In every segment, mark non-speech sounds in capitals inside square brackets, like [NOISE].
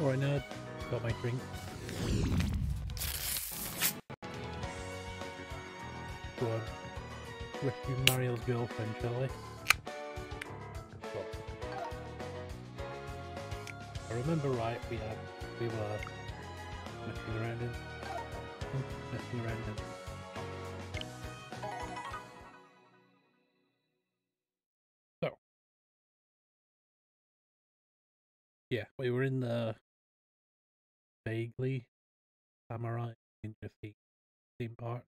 Alright, nerd. Got my drink. Go on. Rescue Mario's girlfriend, shall we? I remember right, we had we were messing around in messing around in So Yeah, we were in the vaguely samurai ninja theme, theme park.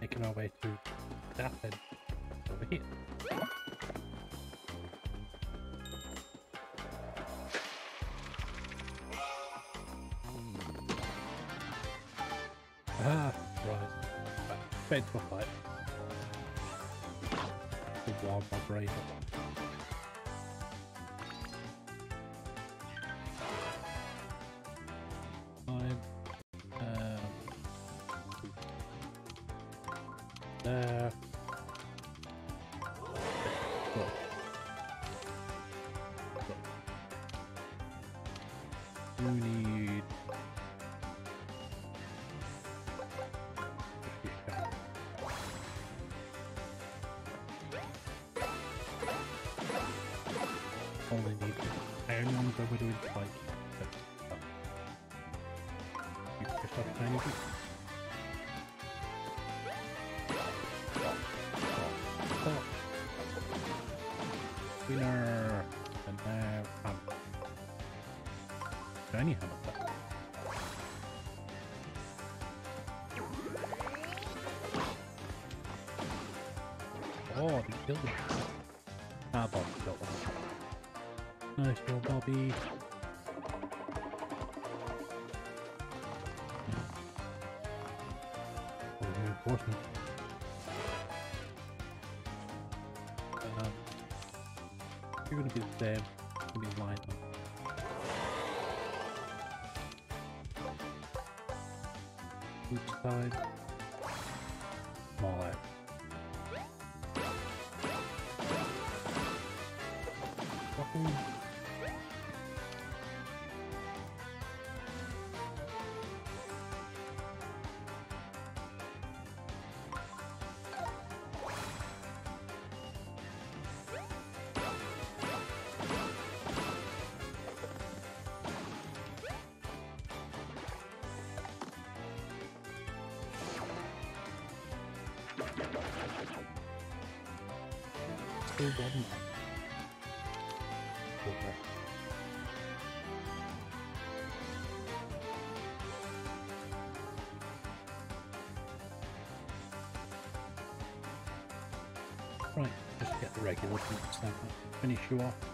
Making our way through that end over here. Ah, right. Straight to a fight. To warm my. You're gonna be the same. Gonna be line up. Each side. Still one. Okay. Right, just get the regular. Finish you off.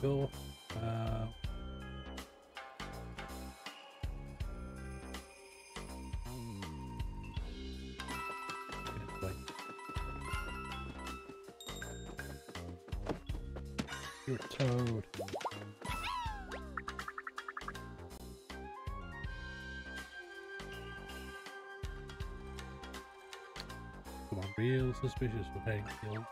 Cool. Uh. You're toad. Come on, real suspicious for paying guild.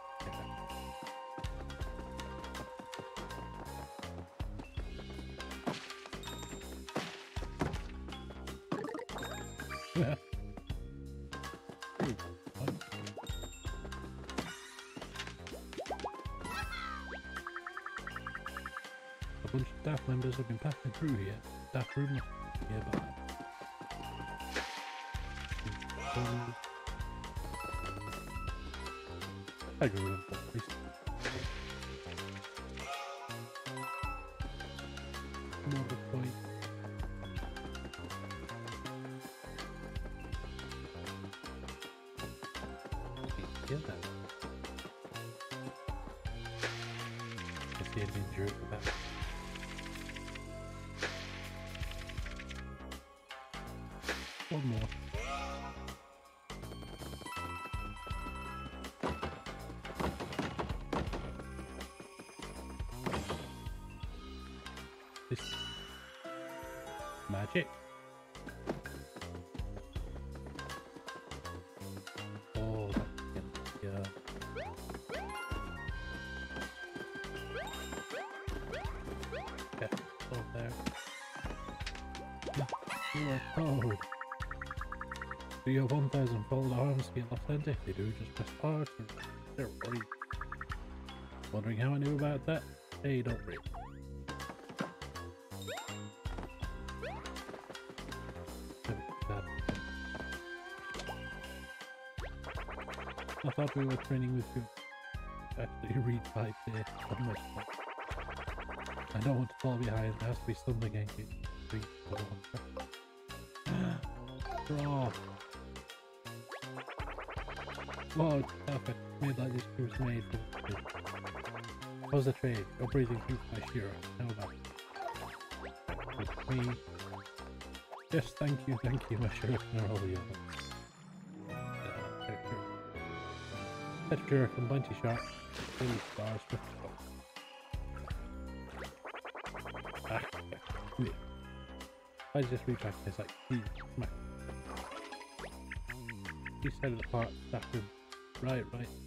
Have been passing through here. Staff room nearby. Um, Do your 1000 fold arms feel authentic? They do just press hard. They're worried. Wondering how I knew about that? Hey, don't worry. I thought we were training with you. Actually, read this one. I don't want to fall behind. There has to be something I can for [GASPS] Draw. Whoa, perfect. Made like this was made for this. How's the trade? Breathing through my Shira. How about me? Yes, thank you, thank you, my Shira and all the others. Petro from Bunty Shark. Three stars with Ah, yeah. I just read back this like, smack. You said it apart, that room. Right, right.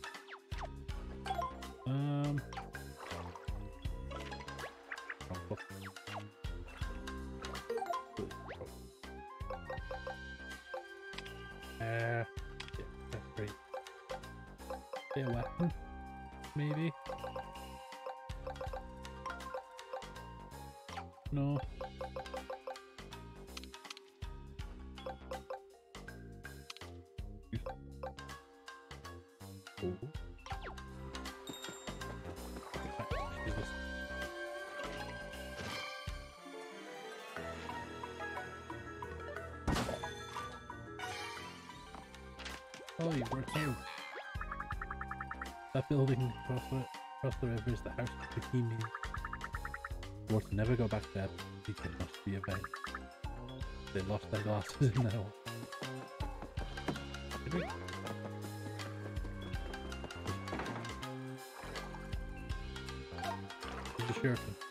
Building across the, across the river is the house of Bikini. To never go back there. It must be a bed. They lost their glasses now. The sheriff?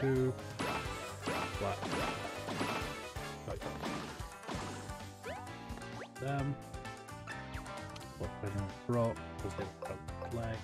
Two. Flat. Right. Them. What I don't because they've got leg.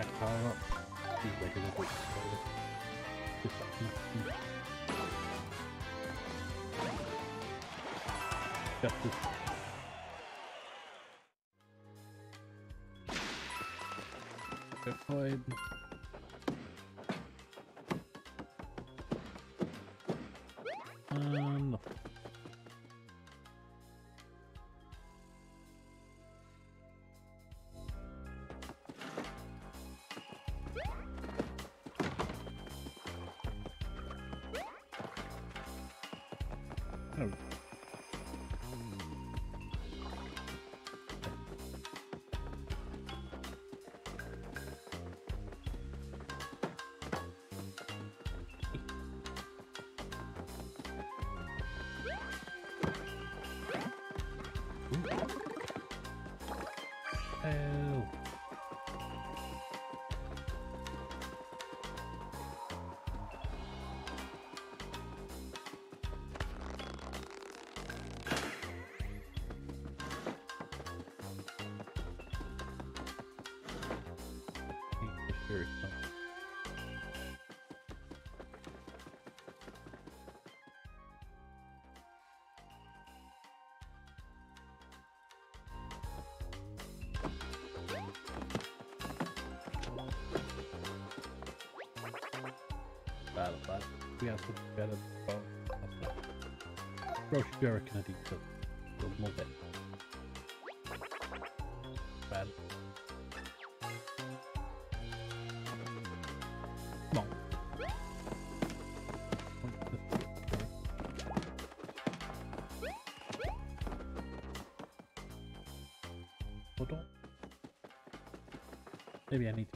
Back power up. He's like a little Justice. Justice. Bitcoin. Um, Oh. Hell. Um, Bad, bad. We have to get it from Roche Jerrican I think so. We'll move it. Bad. Come on. Hold on. Maybe I need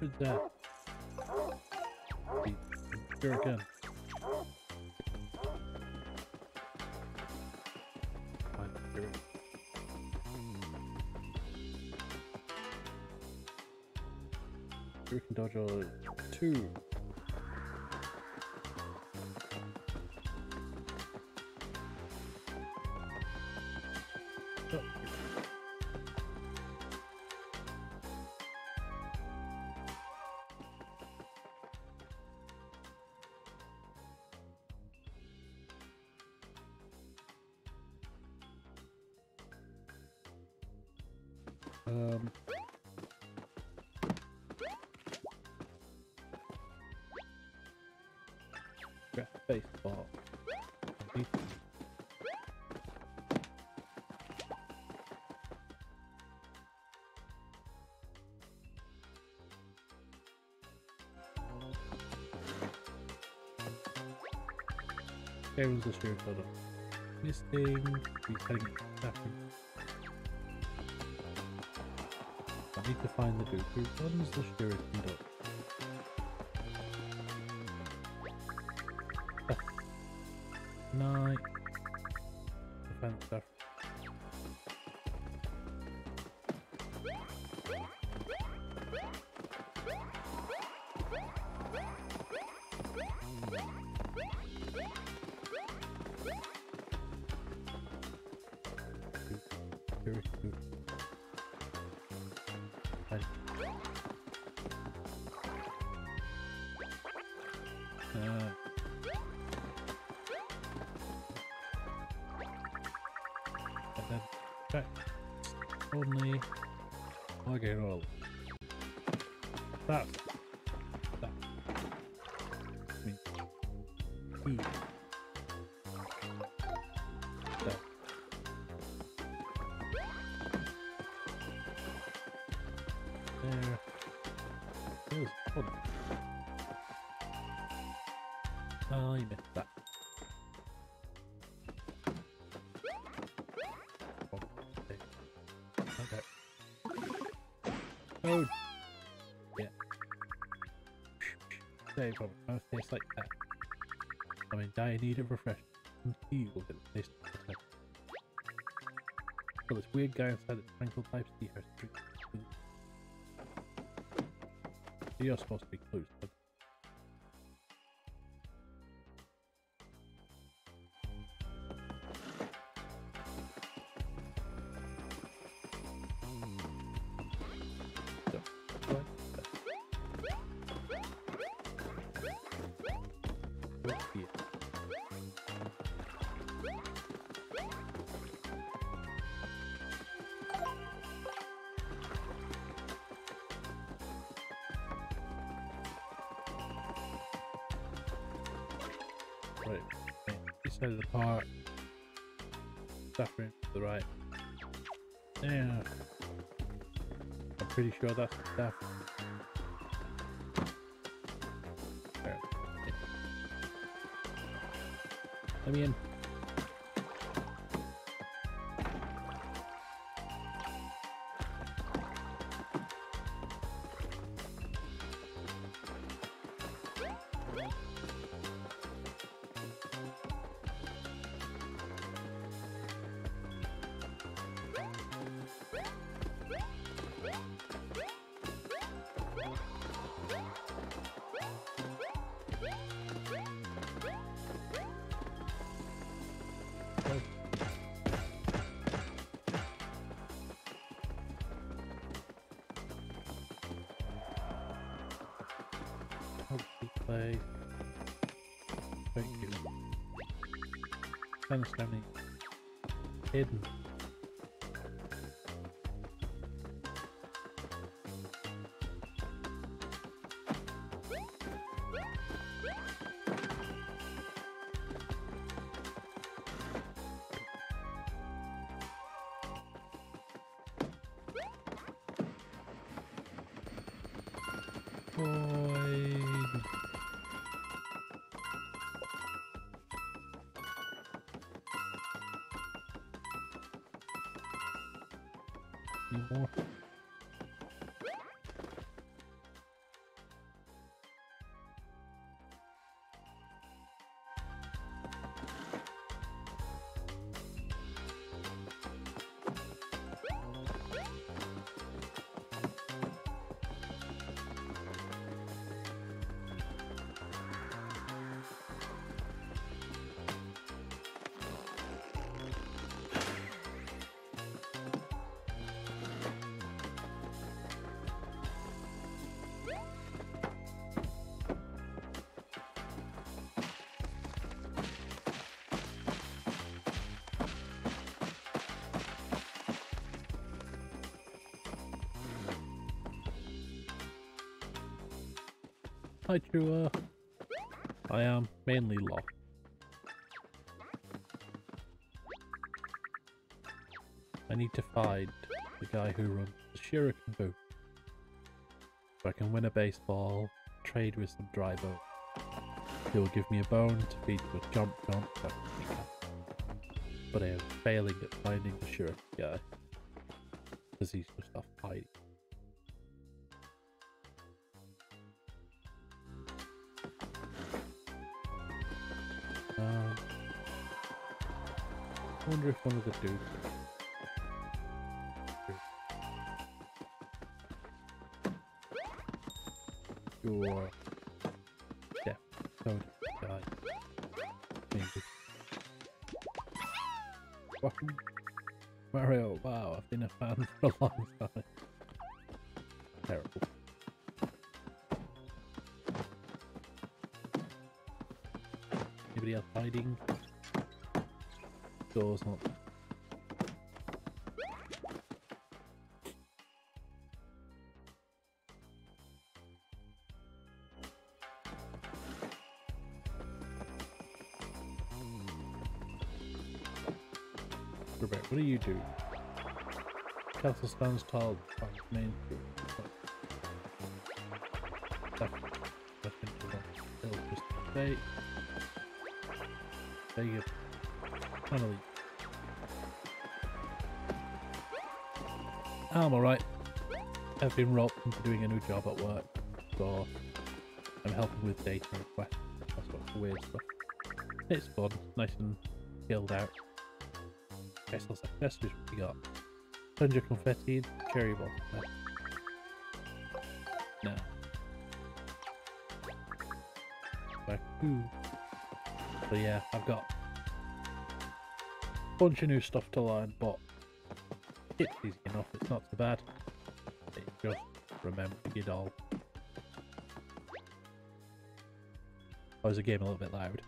Who's that? Here. Shuriken Dojo 2. Oh, Um. Baseball. Games the spirit photo. Missing. He's heading bathroom. I need to find the dude who runs the Shuriken Dojo. Right. Only okay roll. That that Save over. Most tastes like that. I'm in dire need of refreshment. He a taste of the So this weird guy inside the tranquil type tea house drinks food. You're supposed to be close, pretty sure that's the Hi, Trua. I am mainly lost. I need to find the guy who runs the Shuriken booth. So I can win a baseball, trade with some dry bone. He'll give me a bone to feed to a jump jump. But I am failing at finding the Shuriken guy. Because he's just one of the dudes. Your code guy. Maybe. Wow. Mario, wow, I've been a fan for a long time. Terrible. Anybody else hiding? doors, not. Rebecca, what do you do? Castle stands tall. main Step into that. It'll just stay. here. I'm alright. I've been roped into doing a new job at work, so I'm helping with data requests, That's what's weird stuff. It's fun, nice and chilled out. Just what we got. Thunder confetti, cherry ball. No. no. Back. Ooh. So yeah, I've got bunch of new stuff to learn, but it's easy enough, it's not so bad. It's just remember your doll. Or is the game a little bit loud?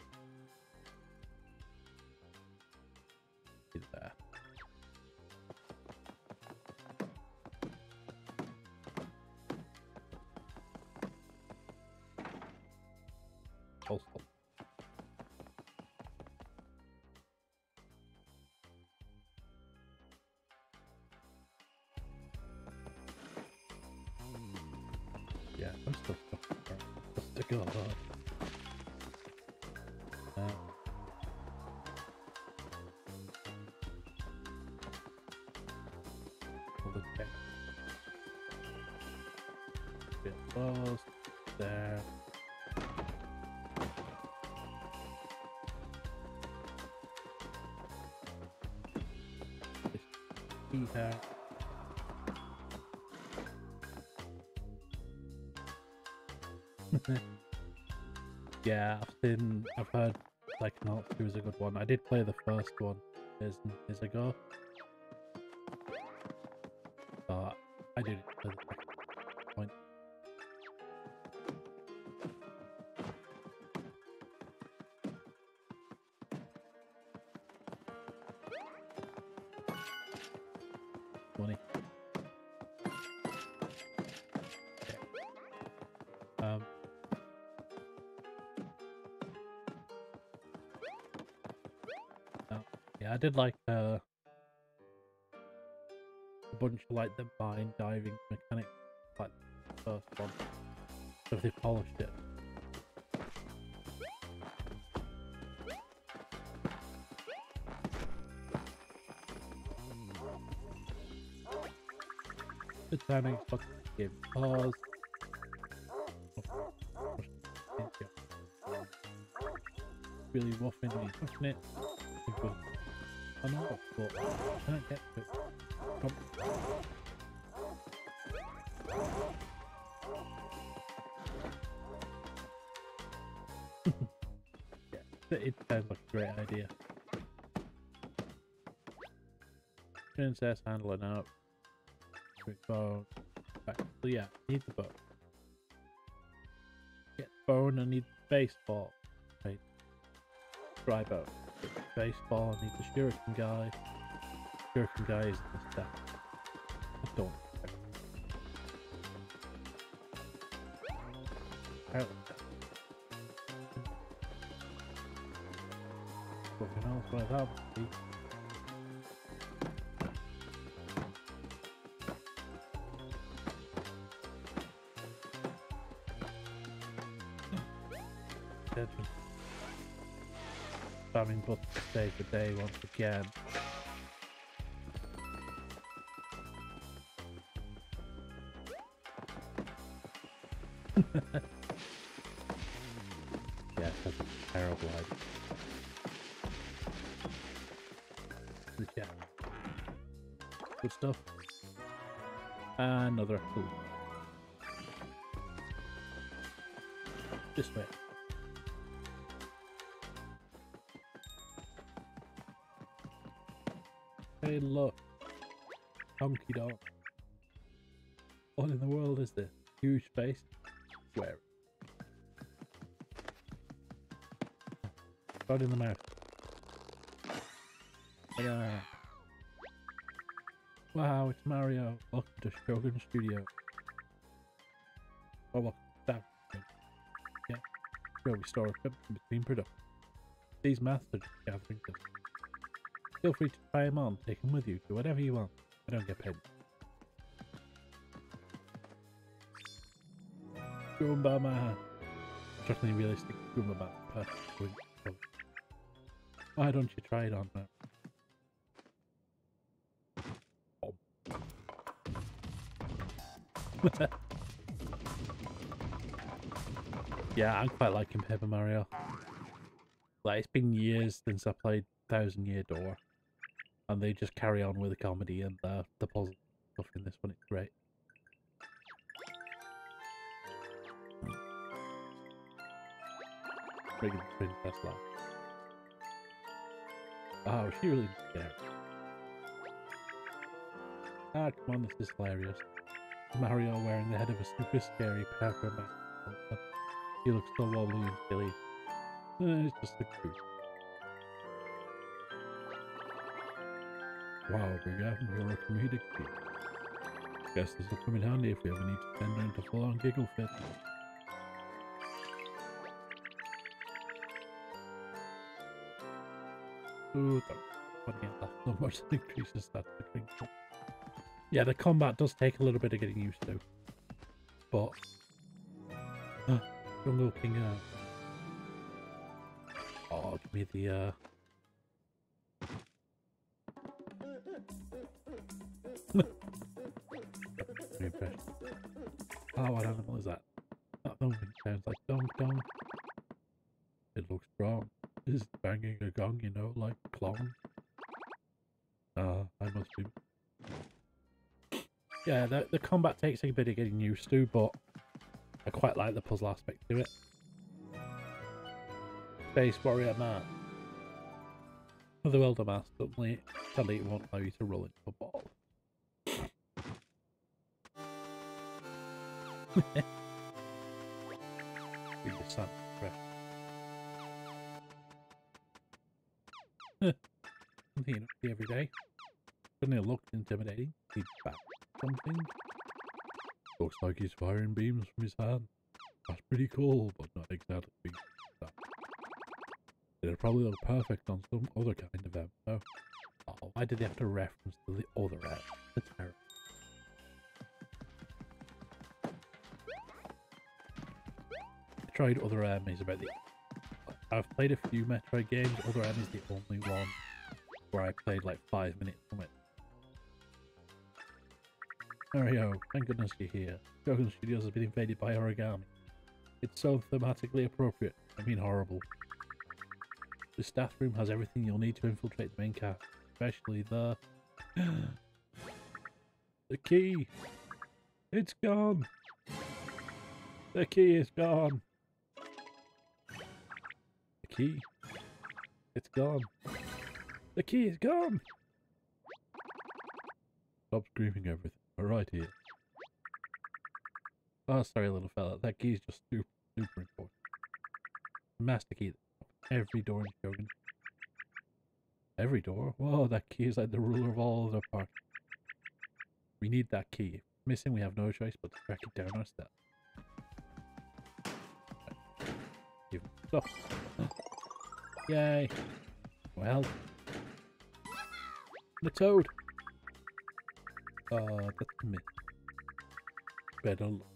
Yeah, I've seen, I've heard like Psychonauts 2 is a good one. I did play the first one years and years ago. Pushing it. I know, but I can't get it. Come. yeah, it sounds like a great idea. Princess handling up. Quick bow. Back. So yeah, need the bow. Get bow and I need baseball. Bow baseball, I need the shuriken guy. Shuriken guy is the. I don't. Out. Fucking else like that save the day once again. [LAUGHS] yeah, that's a terrible idea. Yeah. Good stuff. Another clue. This way. Look. Donkey dog. What in the world is this? Huge space? Where? Right in the mouth. Wow, it's Mario. Welcome to Shogun Studio. Oh, welcome Staff. Yeah. Where we store equipment between productions. These maths are just gathering dust. Feel free to try them on, take them with you, do whatever you want. I don't get paid. Goomba Man. Struckingly realistic Goomba Man. Perfect. Why don't you try it on now? [LAUGHS] yeah, I'm quite liking Paper Mario. Like, it's been years since I played Thousand Year Door. And they just carry on with the comedy and uh, the positive stuff in this one. It's great. Bringing the princess laugh. Oh, she really scared. Ah, come on, this is hilarious. Mario wearing the head of a super scary Pac-Man mask. He looks so wobbly and silly. Eh, it's just a goof. Wow, we got real comedic feat. Guess this will come in handy if we ever need to send her into full-on giggle fit. Ooh, that funny not much increases that the. Yeah, the combat does take a little bit of getting used to. But Jungle King uh, Oh, give me the uh Oh, what animal is that? That moving sounds like dong dong. It looks strong. Is banging a gong, you know, like clong. Uh, I must be. Yeah, the, the combat takes a bit of getting used to, but I quite like the puzzle aspect to it. Space Warrior Man. For the Elder Master, suddenly, sadly it won't allow you to roll into the sun. [LAUGHS] Something you see every day. Suddenly it looked intimidating. He's back something. Looks like he's firing beams from his hand. That's pretty cool, but not exactly that. It'd probably look perfect on some other kind of ammo. Oh, why did they have to reference to the other ammo? Tried other enemies about the... I've played a few Metroid games, other M is the only one where I played like five minutes from it. Mario, thank goodness you're here. Shogun Studios has been invaded by origami. It's so thematically appropriate. I mean horrible. The staff room has everything you'll need to infiltrate the main cast, especially the... [GASPS] the key! It's gone! The key is gone! The key? It's gone. The key is gone! Stop screaming everything. We're right here. Oh, sorry, little fella. That key's just super, super important. Master key. Every door in Shogun. Every door? Whoa, that key is like the ruler of all the park. We need that key. If missing, we have no choice but to track it down ourselves. Right. Stop. Yay. Well. The toad. Uh, that's myth. Better luck.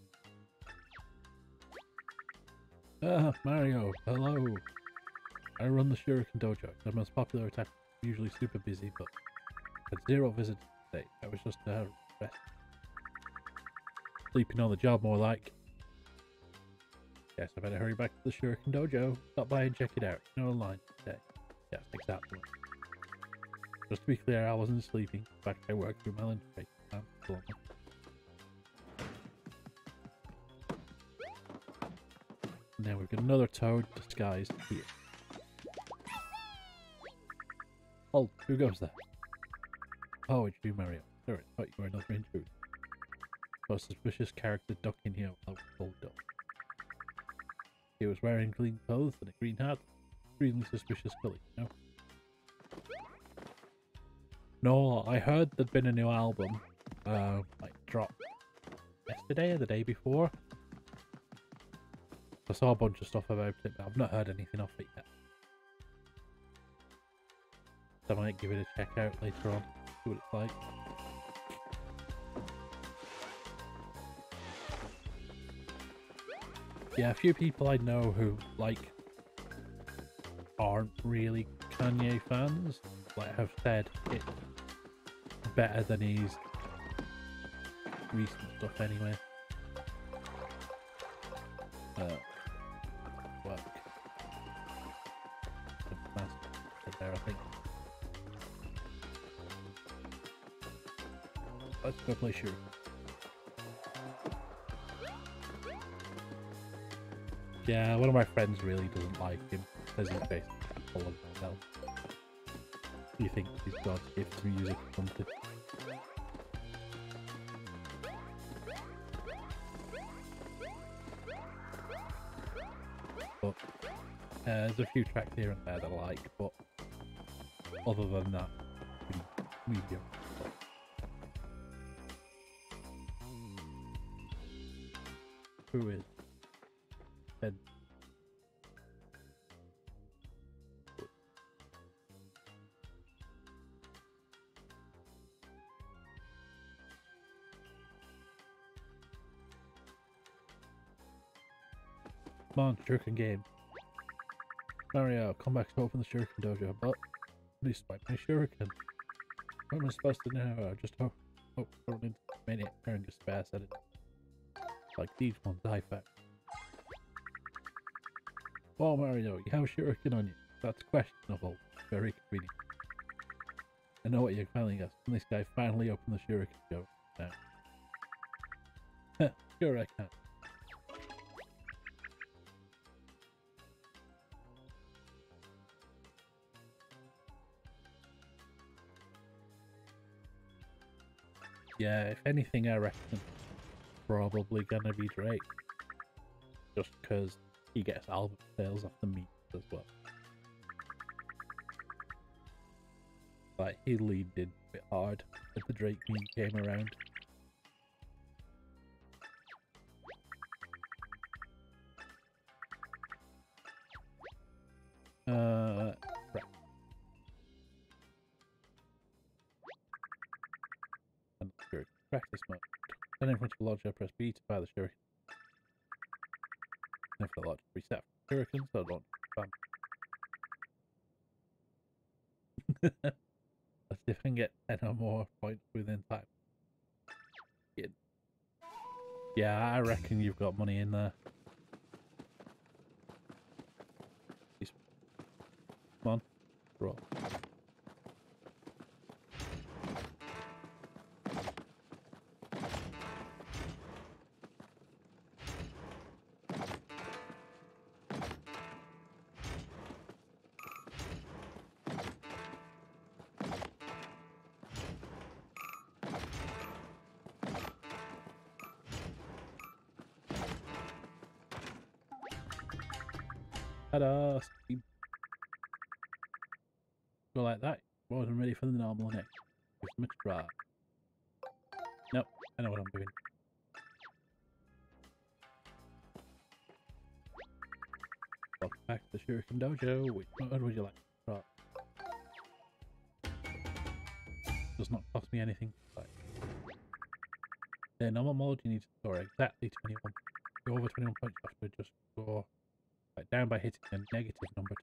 Ah, Mario, hello. I run the Shuriken Dojo, the most popular attack. Usually super busy, but had zero visitors today. I was just uh, rest. Sleeping on the job, more like. Yes, I better hurry back to the Shuriken Dojo. Stop by and check it out. No online today. Yes, exactly. Just to be clear, I wasn't sleeping. In fact, I worked through my lunch break. Um, now we've got another toad disguised here. Oh, who goes there? Oh, it's you, Mario. Sorry, I thought you were another intruder. A suspicious character ducked in here without hold up. He was wearing clean clothes and a green hat. Really suspicious color, you know? No, I heard there'd been a new album uh, like dropped yesterday or the day before. I saw a bunch of stuff about it, but I've not heard anything off it yet. So I might give it a check out later on, see what it's like. Yeah, a few people I know who like aren't really Kanye fans, like have said it's better than his recent stuff anyway. Uh, work. There, I think. Let's go play sure. Yeah, one of my friends really doesn't like him. Says he's basically full of himself. You think he's God's gift to music or something. But uh, there's a few tracks here and there that I like, but other than that, medium. Who is? Shuriken game. Mario, uh, come back to open the Shuriken dojo, but please swipe my Shuriken. What am I supposed to know? I just hope, hope I don't maniac turn just fast at it. Like these ones I found. Oh Mario, you have a Shuriken on you. That's questionable. Very convenient. I know what you're telling us. Can this guy finally open the Shuriken dojo now? [LAUGHS] sure I can. Yeah, if anything, I reckon probably gonna be Drake. Just because he gets album sales off the meat as well. Like, he leaned in a bit hard as the Drake meme came around. I press B to fire the shuriken. For the lodge, reset shuriken, so don't bam. [LAUGHS] Let's see if I can get 10 or more points within time. Yeah, I reckon you've got money in there. Does not cost me anything. Right. In normal mode, you need to score exactly 21. Go over 21 points, you have to just score like down by hitting a negative number.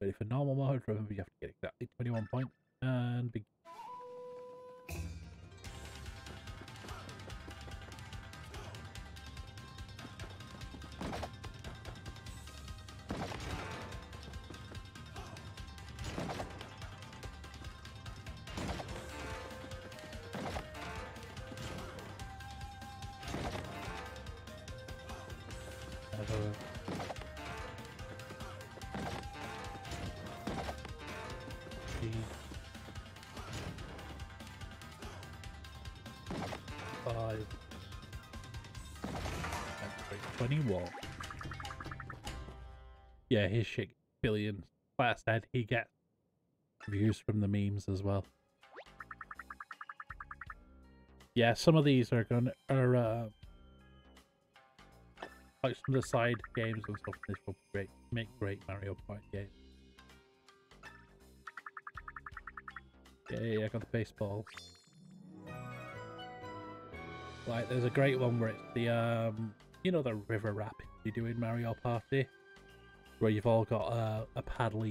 But if a normal mode, remember you have to get exactly 21 points and begin. Yeah, his shit billions. Like I said, he gets views from the memes as well. Yeah, some of these are gonna are uh, like some of the side games and stuff. This will great make great Mario Party games. Yeah, yeah, I got the baseball. Like, there's a great one where it's the, um, you know, the river rapids you do in Mario Party? Where you've all got a, a paddle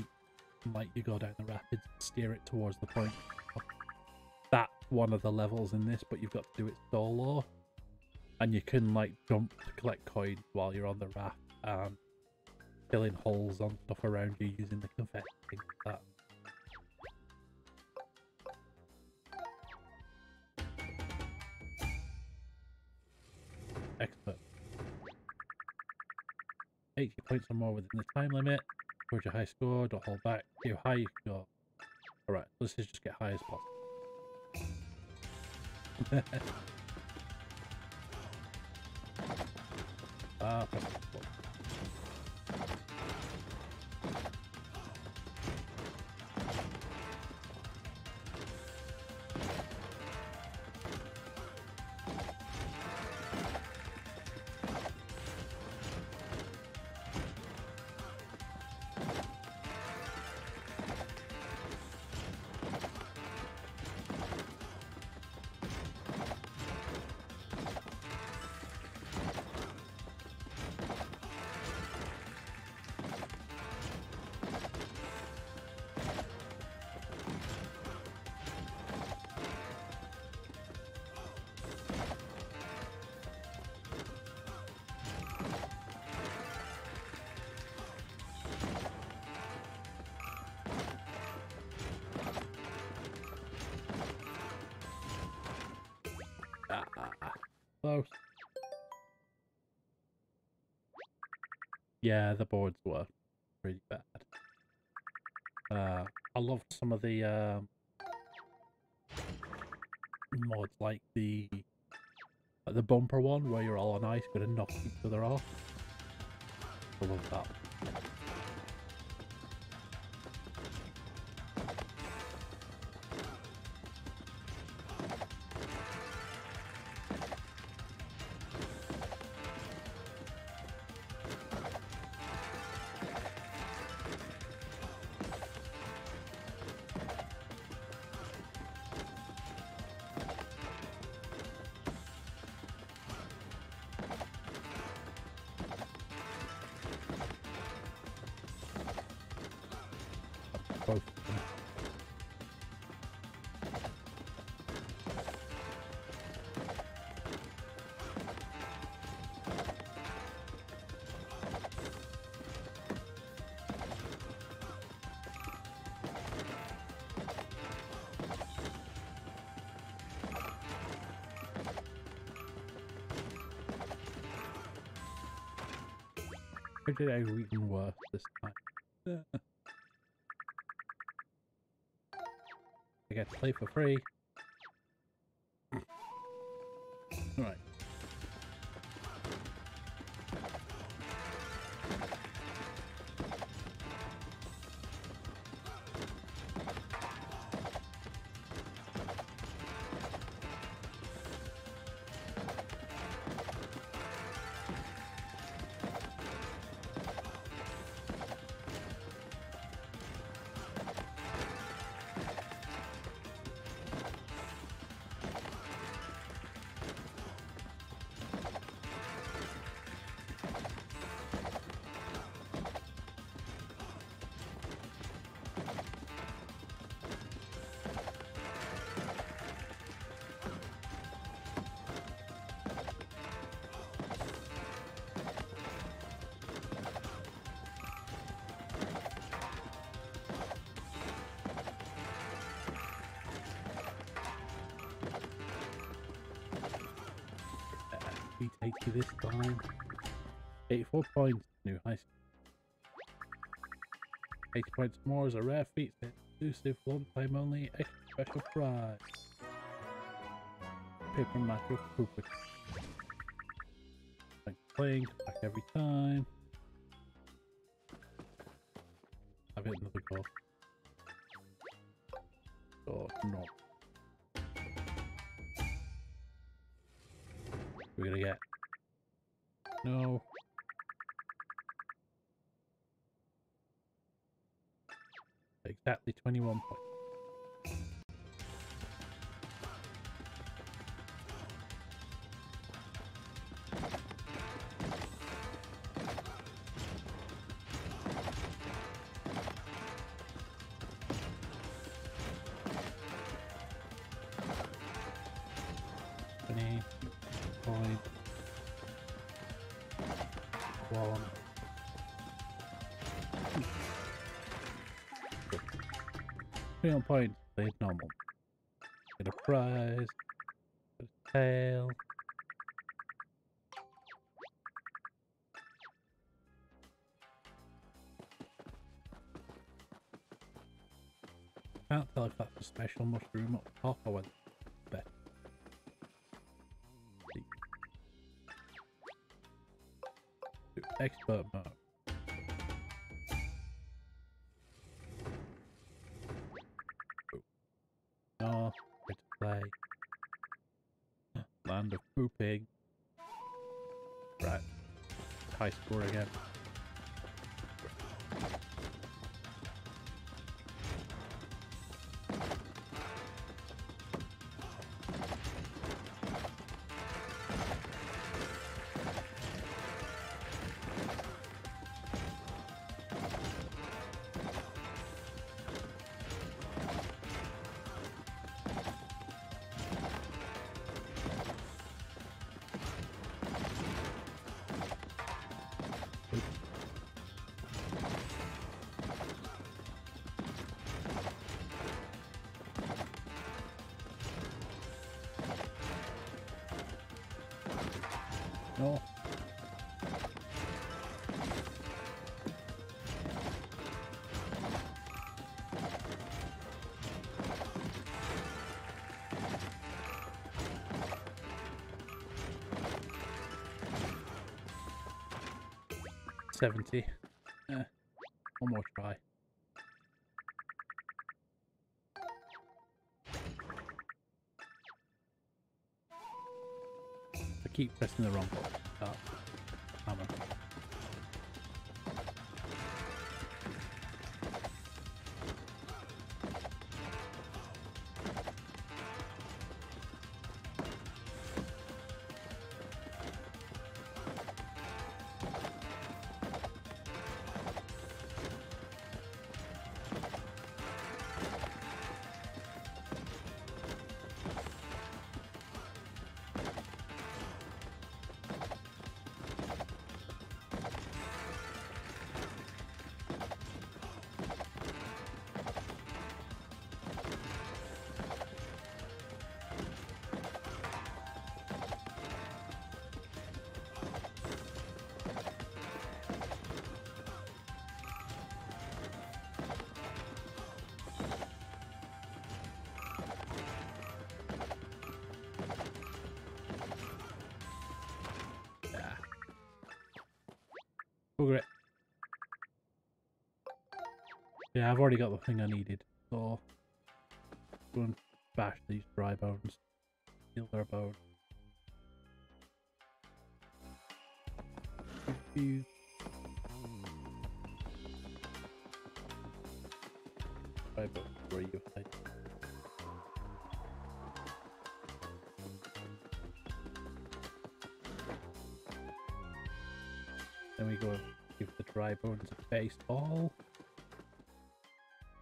like, you go down the rapids steer it towards the point. That's one of the levels in this, but you've got to do it solo. And you can, like, jump to collect coins while you're on the raft, and filling holes on stuff around you using the confetti, that. 80 points or more within the time limit. Towards your high score, don't hold back. See how high you can go. Alright, let's just get high as possible. [LAUGHS] Ah, Yeah, the boards were really bad. Uh, I loved some of the um, mods, like the like the bumper one, where you're all on ice, to knock each other off. I love that. Did I even worse this time? [LAUGHS] I get to play for free. We take you this time. 84 points, new high score. 80 points more is a rare feat, exclusive, one time only, extra special prize. Paper Mario Koopa. For playing, back every time. On point, played normal. Get a prize. Get a tail. Can't tell if that's a special mushroom up top or whether 70. One more try. I keep pressing the wrong button. Bugger it. Yeah, I've already got the thing I needed, so go and bash these dry bones. Steal their bone. Pew. Dry bones, where are you? Baseball.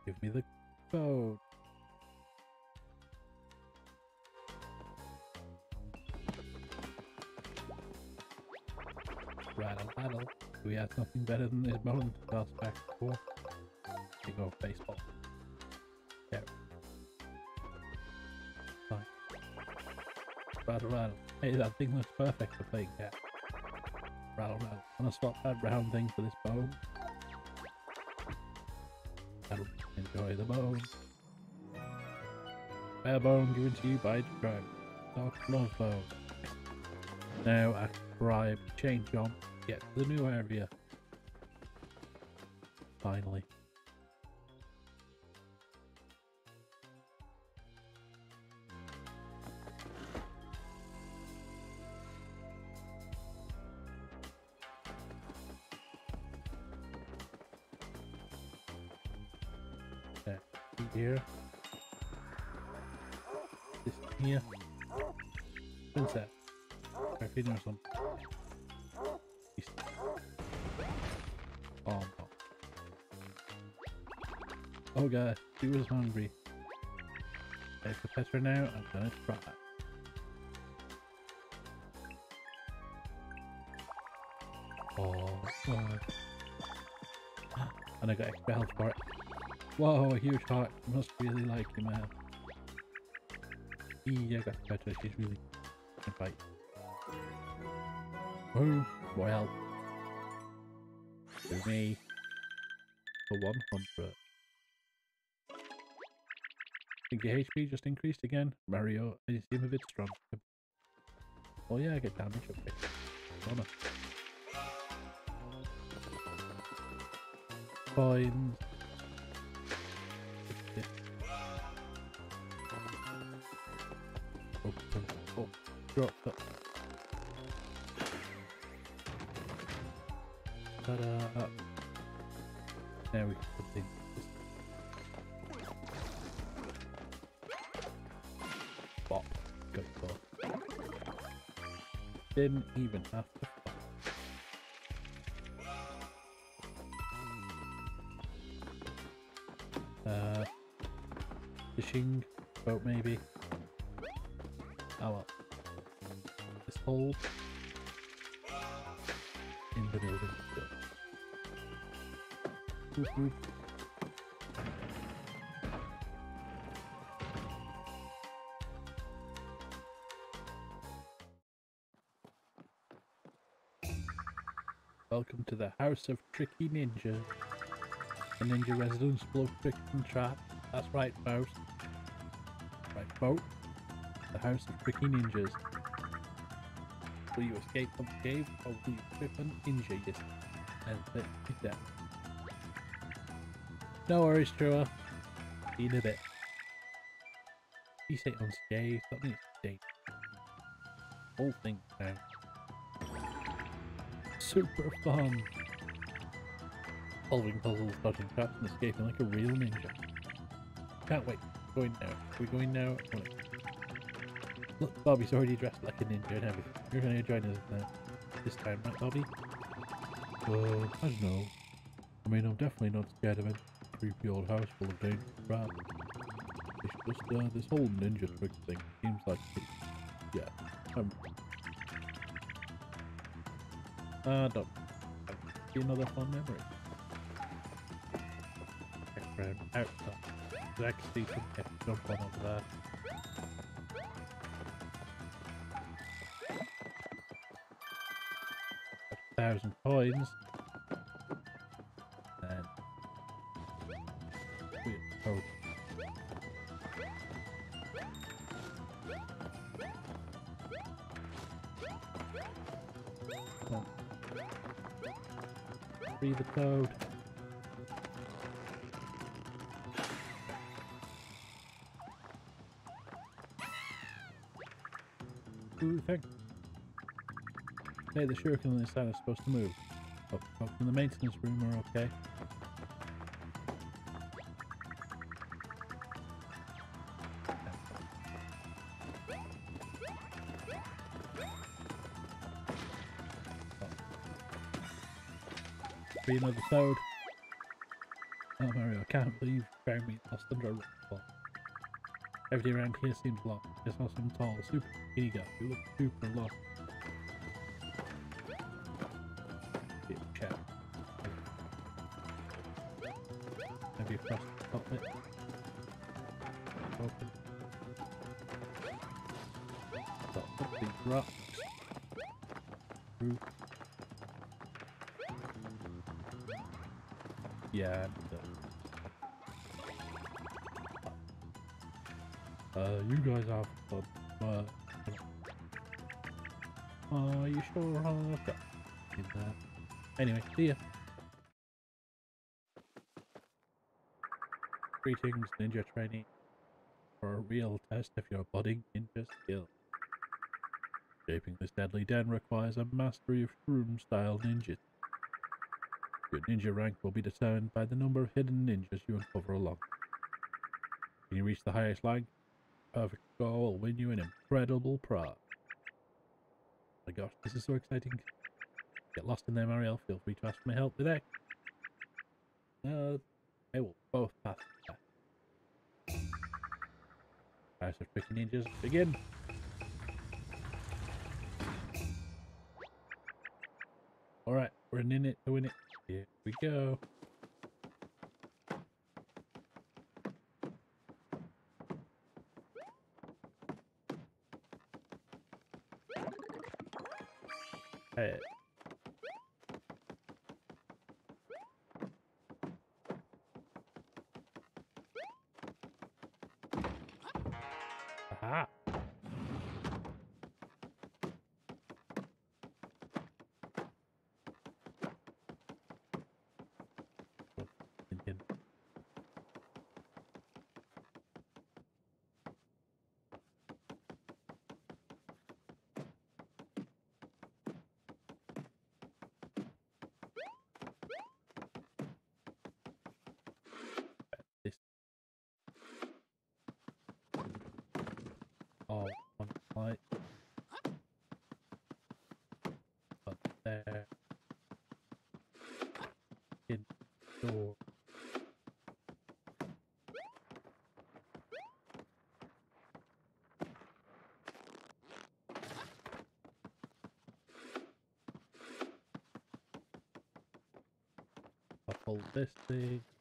Give me the bone. Rattle, rattle. Do we have something better than this bone to toss back forth? We go baseball. Yeah. Fine. Rattle, rattle. Hey, that thing looks perfect for playing cat. Rattle, rattle. Wanna swap that round thing for this bone? Enjoy the bone. Rare bone given to you by tribe. Dark. Now I bribe chain jump. Get to the new area. Finally. For now, I'm gonna try. Oh, God. [GASPS] And I got extra health for it. Whoa, a huge heart. Must really like you, man. Yeah, I got better. She's really can fight. Oh, well. To me. For 100. Think your HP just increased again. Mario, you seem a bit strong. Oh yeah, I get damage. Okay. Honor. Coins. Oh, oh, oh, oh drop that. Ta-da! Didn't even have to bop. Uh, fishing boat maybe. Oh well. This hole in the building. Boop, boop. The House of Tricky Ninjas. The ninja of tricks and traps. That's right, folks. Right, folks. The House of Tricky Ninjas. Will you escape from the cave or will you trip and injure yourself and let? No worries, Trua. See you in a bit. You say unscathed, that means safe. Whole thing now. Super fun! Solving puzzles, dodging traps, and escaping like a real ninja. Can't wait. Going now. We're going now. Look, Bobby's already dressed like a ninja and everything. You're gonna join us now. This time, right, Bobby? Well, I don't know. I mean, I'm definitely not scared of it. Creepy old house full of dangerous rats. It's just, uh, this whole ninja trick thing seems like, it, yeah, I'm... Uh, don't. Be another fun memory. Background. Zack Stephen, yeah, jump on onto that. thousand coins. Code. Ooh, Hey, the shuriken on this side is supposed to move. Oh, oh, from the maintenance room we're okay. Toad. Oh Mario, I can't believe you found me lost under a rock Everything around here seems lost. Just not some tall, super skinny guy who looks super lost. Greetings, ninja training. For a real test of your budding ninja skill. Shaping this deadly den requires a mastery of shroom-style ninjas. Your ninja rank will be determined by the number of hidden ninjas you uncover along. When you reach the highest rank, perfect score will win you an incredible prize. Oh my gosh, this is so exciting get lost in there, Mariel, feel free to ask for my help with that. Uh, Ninjas, hold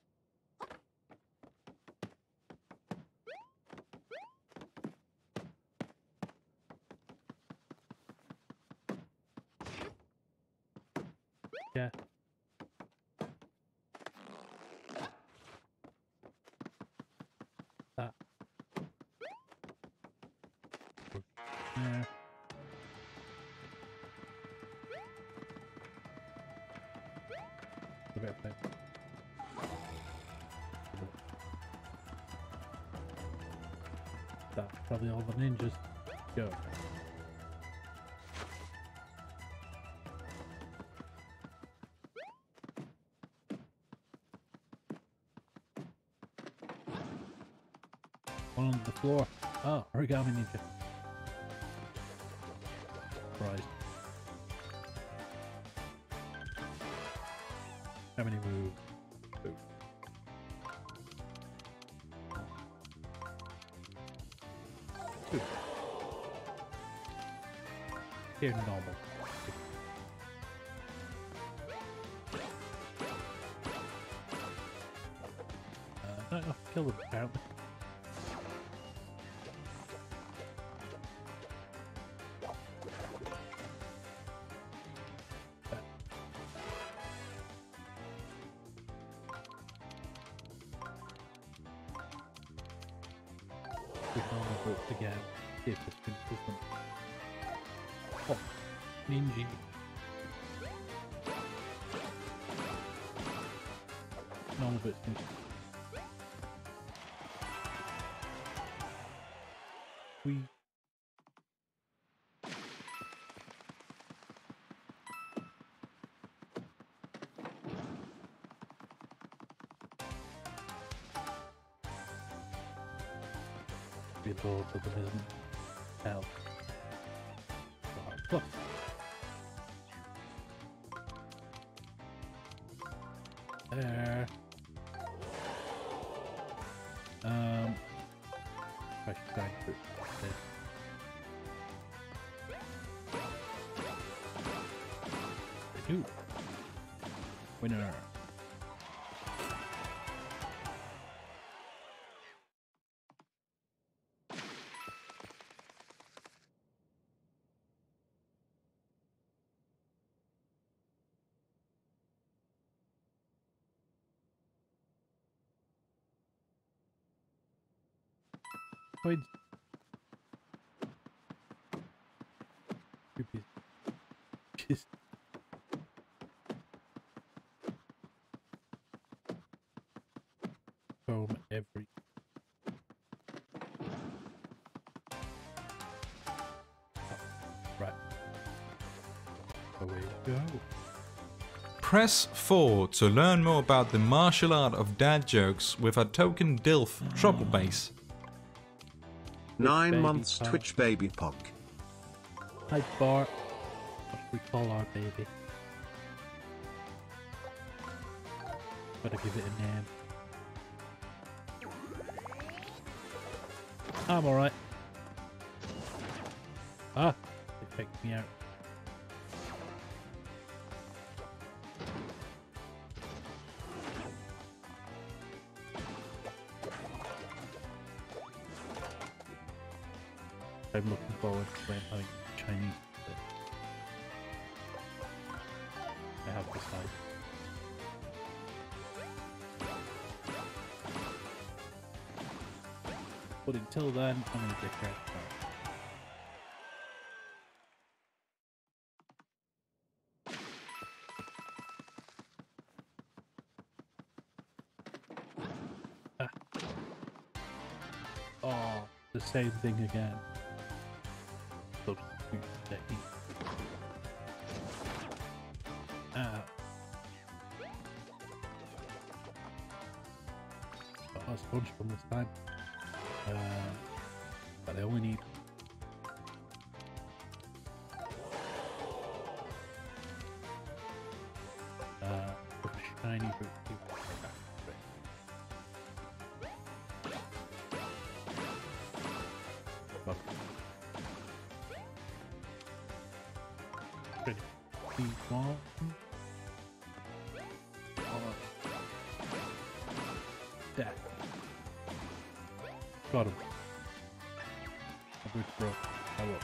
the ninjas. Go. One on the floor. Oh, origami ninja. Here normal. Uh, to [LAUGHS] kill them apparently. Isn't hell. Alright. There. Um, I should through this. Do. Winner. Comb every. Right. Away we go. Press 4 to learn more about the martial art of dad jokes with a token DILF TrubbleBass. Nine baby months pop. Twitch baby Pock. Hi, Bart. What should we call our baby? Gotta give it a name. I'm alright. Ah, they picked me out. I'm looking forward to when having Chinese until then, I'm gonna get card. Ah. Oh, the same thing again. Ah. Got a sponge from this time. Three, one. Uh, That. Got him. My boots broke. I will.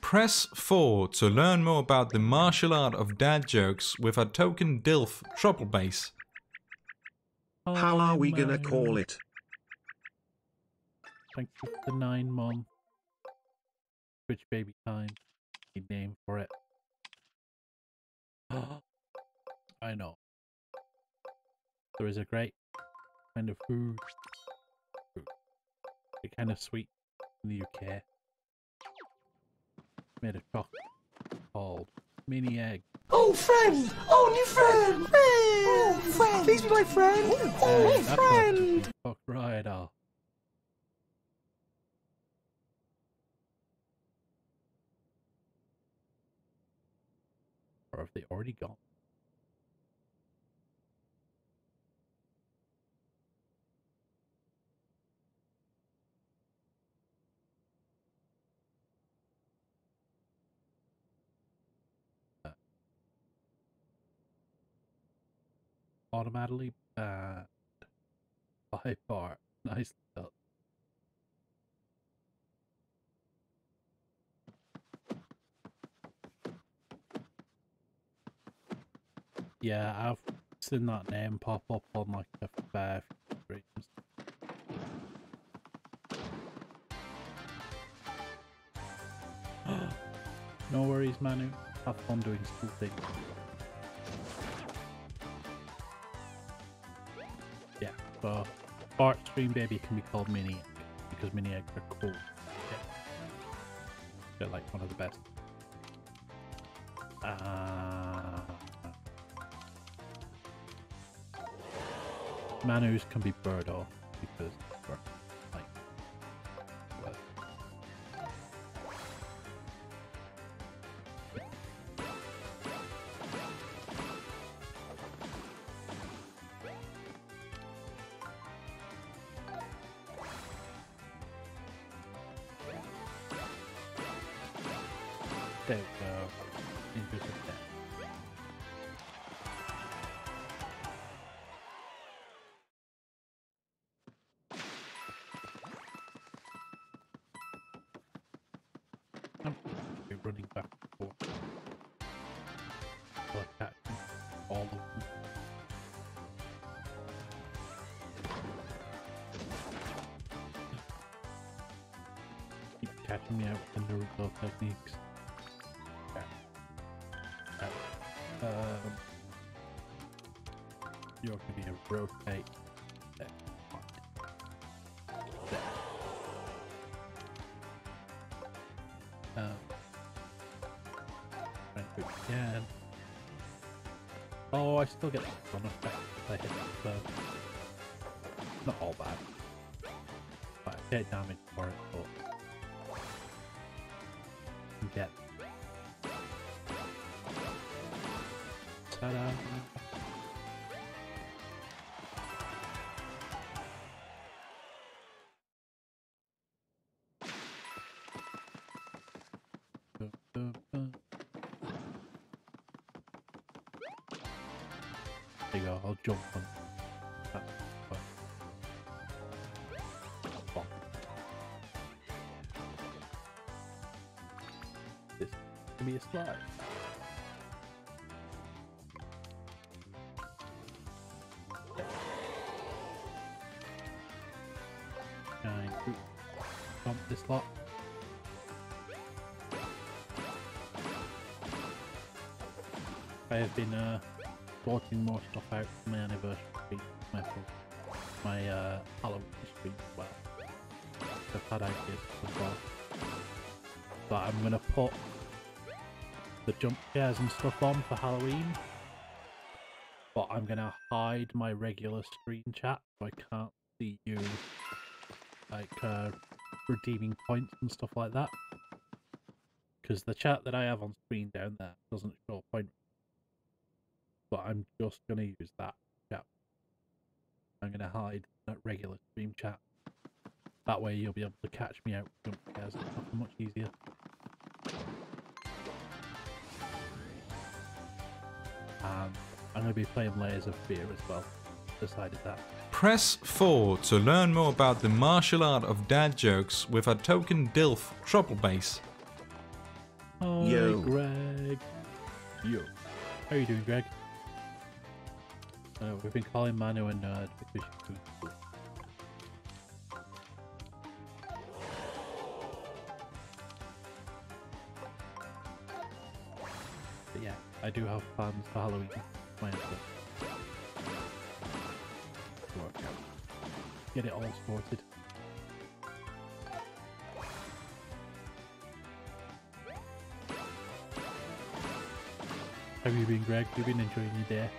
Press 4 to learn more about the martial art of dad jokes with a token DILF TrubbleBass. How are we gonna call it? Thank you for the nine month Twitch baby time. Need name for it. [GASPS] I know. There is a great kind of food. food. A kind of sweet in the UK. Made of chocolate called mini egg. Oh, friend! Oh, new friend! Oh, friend! Please be my friend! Oh, not friend! fucked right off. Or have they already gone? Uh, automatically banned [LAUGHS] by far. [LAUGHS] Nice. done. Yeah, I've seen that name pop up on like a fair few streams. [GASPS] no worries, Manu. Have fun doing school things. Yeah, so Art Stream Baby can be called Mini Egg because mini eggs are cool. Yeah. They're like one of the best. Uh, Manus can be Birdo because techniques. Yeah. Uh, Um, you're gonna be a rotate. There. There. Um, try and do it again. Oh, I still get fun effect if I hit that bird. Not all bad. But I get damage for it, but Ta-da! I have been uh, sorting more stuff out for my anniversary my, my uh, Halloween stream as well. I've had ideas as well. But I'm gonna put the jump scares and stuff on for Halloween. But I'm gonna hide my regular screen chat so I can't see you like uh, redeeming points and stuff like that. Because the chat that I have on screen down there doesn't. But I'm just gonna use that chat. I'm gonna hide that regular stream chat. That way you'll be able to catch me out jump scares and much easier. And I'm gonna be playing Layers of Fear as well. Decided that. Press 4 to learn more about the martial art of dad jokes with our token DILF TrubbleBass. Hi, Yo. Greg. Yo. How are you doing, Greg? We've been calling Manu and Nerd because. But yeah, I do have plans for Halloween. Work. Get it all sorted. Have you been, Greg? You've you been enjoying your day?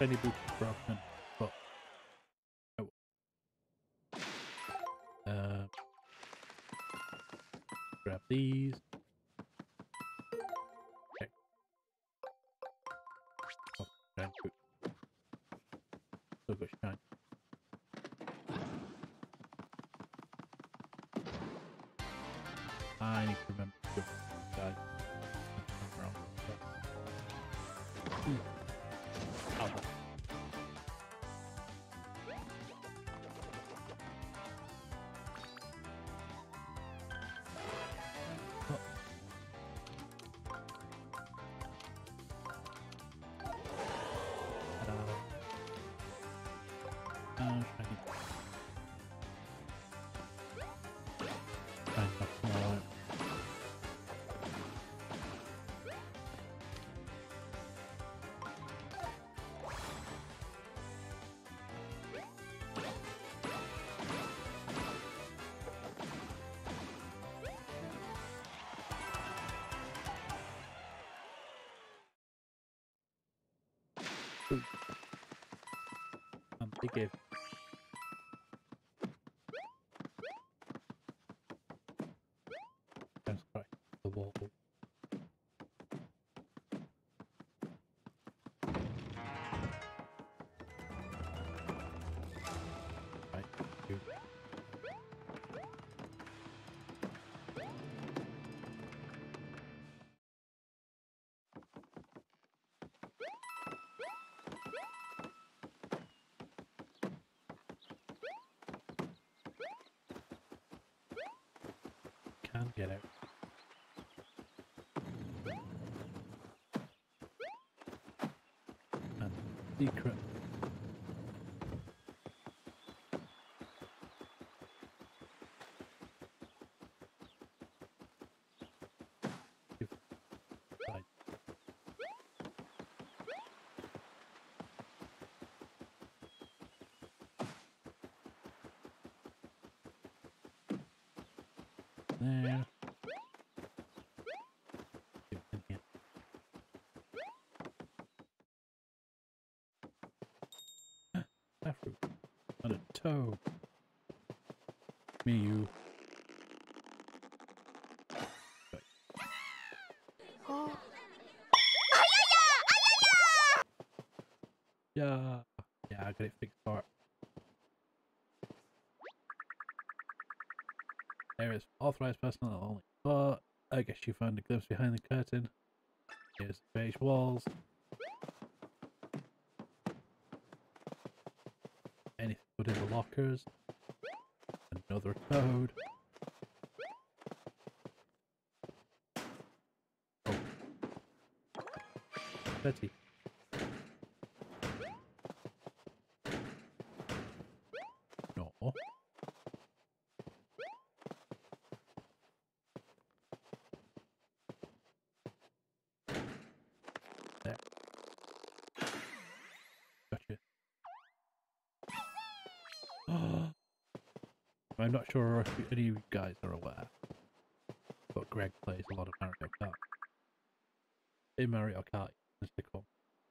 Penny boot get out. And secret. Side. There. Give it in here. Afro. On a toe. Me, you. Yeah. Yeah, I got it fixed for it. There is authorized personnel only. But I guess you found a glimpse behind the curtain. Here's the beige walls. The lockers. Another code. Oh. Betty. No. There. Gotcha. I'm not sure if any of you guys are aware, but Greg plays a lot of Mario Kart. In Mario Kart, tends to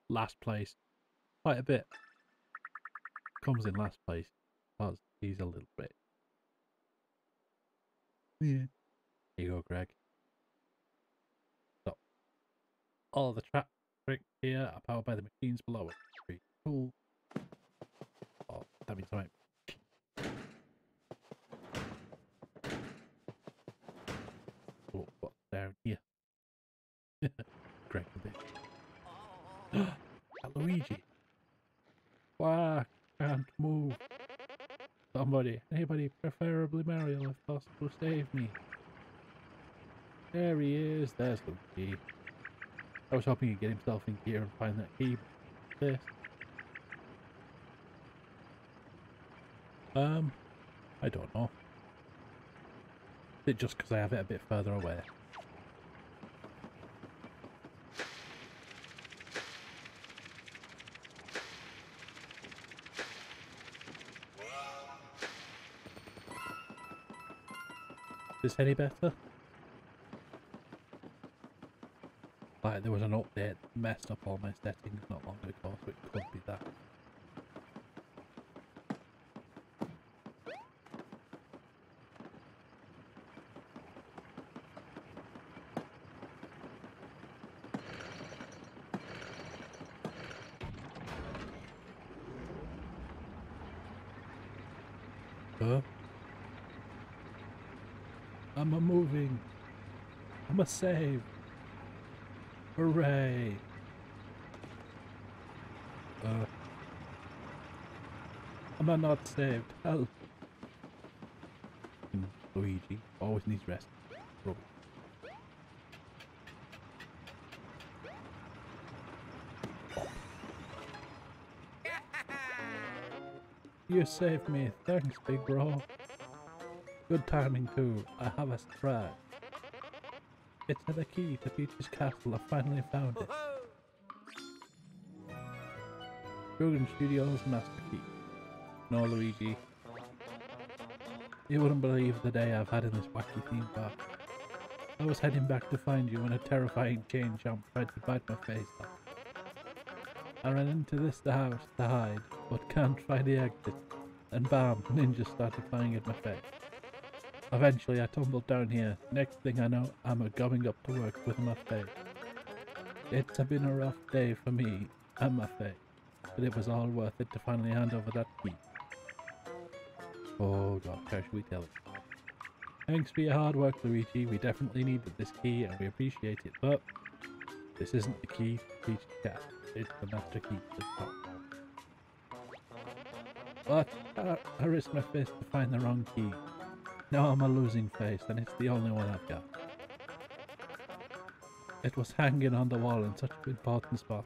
last place quite a bit. Comes in last place because he's a little bit. Yeah. Here you go, Greg. So, all the trap tricks here are powered by the machines below it. Pretty cool. Oh, that means I might Oh, down here? Bit. Luigi. Why can't move? Somebody, anybody, preferably Mario, if possible, save me. There he is. There's Luigi. I was hoping he'd get himself in gear and find that key. This. Um, I don't know. Is it just because I have it a bit further away? This any better? Like there was an update messed up all my settings not long ago, so it could be that. Huh? I'm a moving. I'm save. Hooray. Uh. Am I not saved? Help. Luigi always needs rest. Rubbish. [LAUGHS] You saved me. Thanks, big bro. Good timing too. I have a surprise. It's the key to Peach's castle. I finally found it. Shogun Studios Master Key. No, Luigi. You wouldn't believe the day I've had in this wacky theme park. I was heading back to find you when a terrifying Chain Chomp tried to bite my face off. I ran into this the house to hide, but can't find the exit. And bam, ninjas started flying at my face. Eventually I tumbled down here. Next thing I know, I'm a going up to work with my face. It's been a rough day for me and my face, but it was all worth it to finally hand over that key. Oh god, how should we tell it? Thanks for your hard work, Luigi. We definitely needed this key and we appreciate it, but this isn't the key to Peach's Castle. It's the master key to the top. But I, I risked my face to find the wrong key. Now I'm a losing face, and it's the only one I've got. It was hanging on the wall in such an important spot.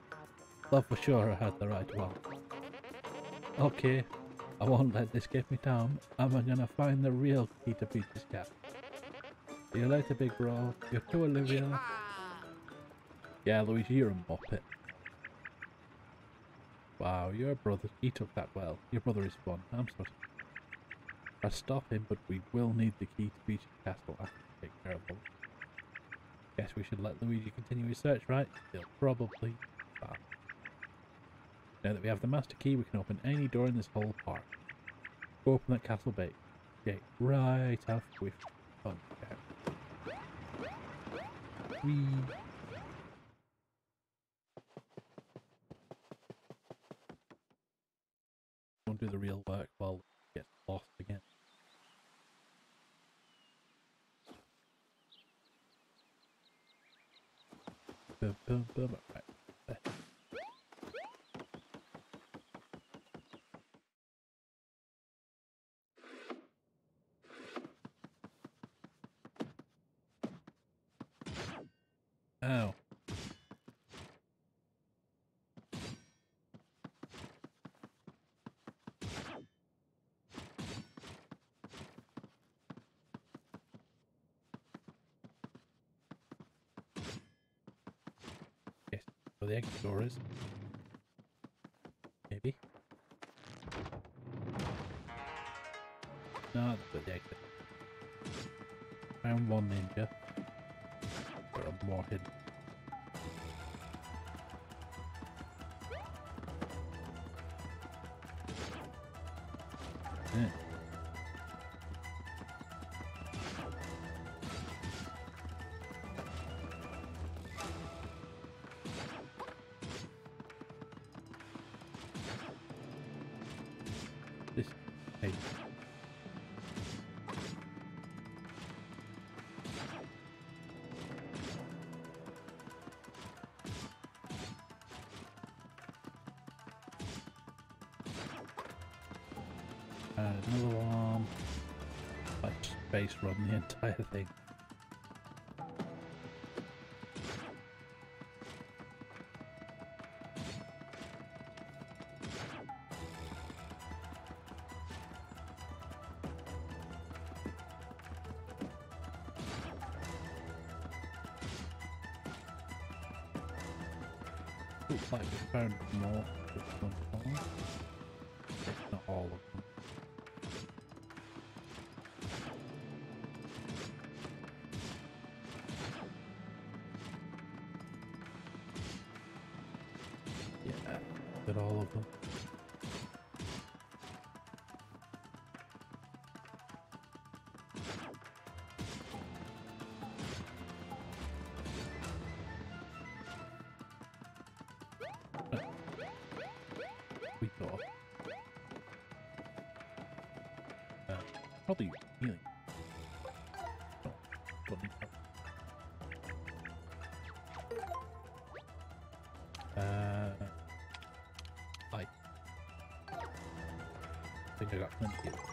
Thought for sure I had the right one. Okay, I won't let this get me down. I'm gonna find the real key to beat this cat. See you later, big bro. You're too Olivia. Yeah, Luigi, you're a muppet. Wow, your brother, he took that well. Your brother is fun. I'm sorry. I stop him, but we will need the key to Peach Castle after we take care of them. Guess we should let Luigi continue his search, right? He'll probably. Now that we have the master key, we can open any door in this whole park. Go open that castle gate, Yeah, right off with fun. We. Bye bye. No, that's ridiculous. Found one ninja. But I'm more hidden. Run the [LAUGHS] entire thing. at all of them. we thought. Uh, probably 手が伸びてる。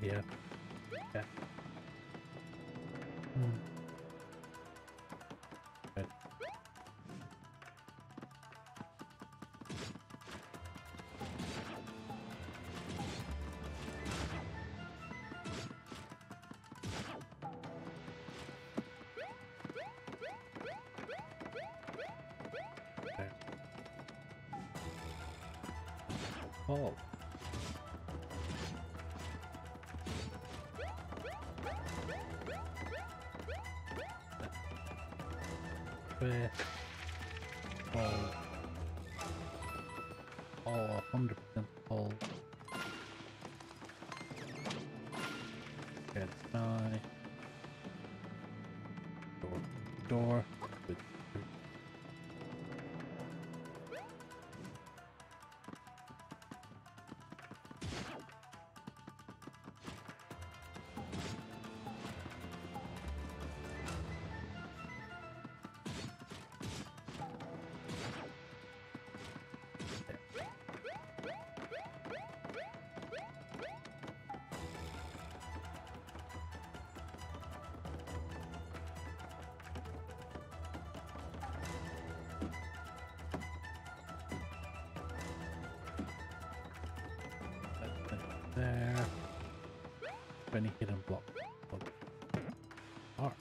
here. Yeah. Hmm. Oh. Where? Oh. Oh, 100% Any hidden block. Art.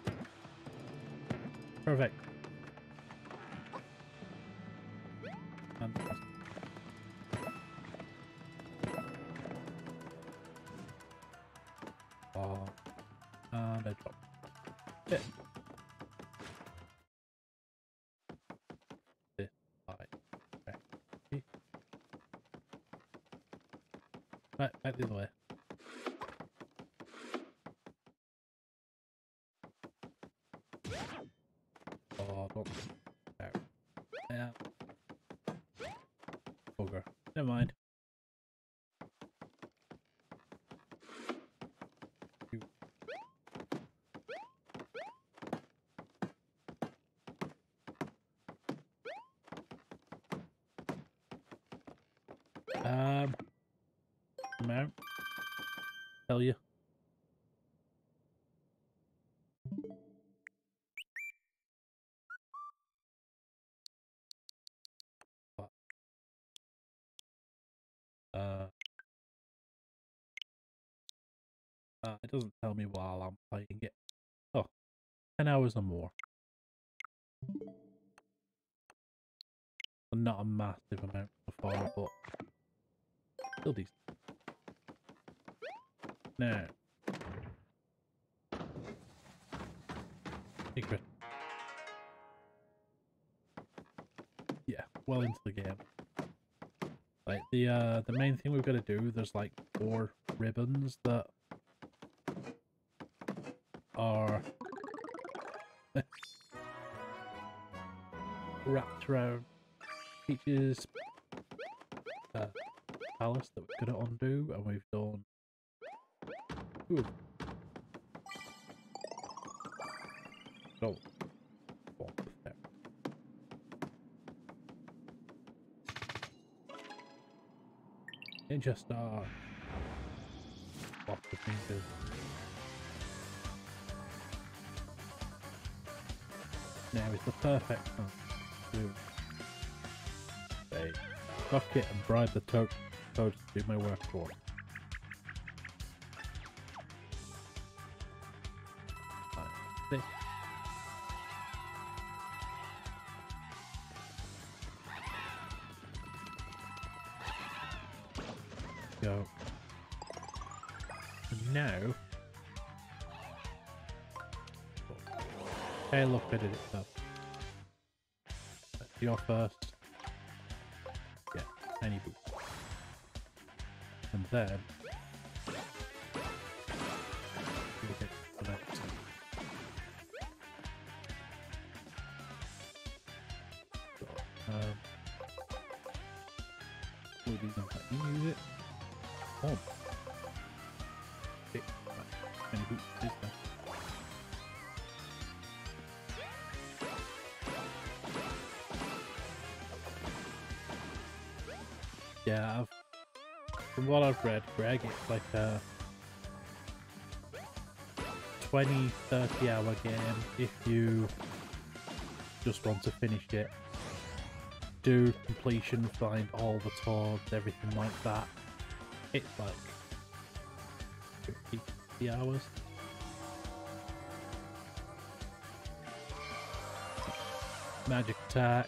Perfect. Fantastic. Oh. Right, the other way. Oh, don't. No. Yeah. Bugger. Never mind. Or more. Not a massive amount so far, but still decent. Now. Secret. Yeah, well into the game. Like the uh the main thing we've got to do, there's like four ribbons that are wrapped around Peach's uh, palace that we're gonna undo, and we've done them. No, one there. Just uh, lots of things. Now is the perfect time to say, fuck it and bribe the toad, toad to do my work for me. This. Go. And now. Hey, look at it itself. Go first. Yeah, any boot. And then. Read, Greg, it's like a 20 30 hour game if you just want to finish it. Do completion, find all the toads, everything like that. It's like 50, 50 hours. Magic attack.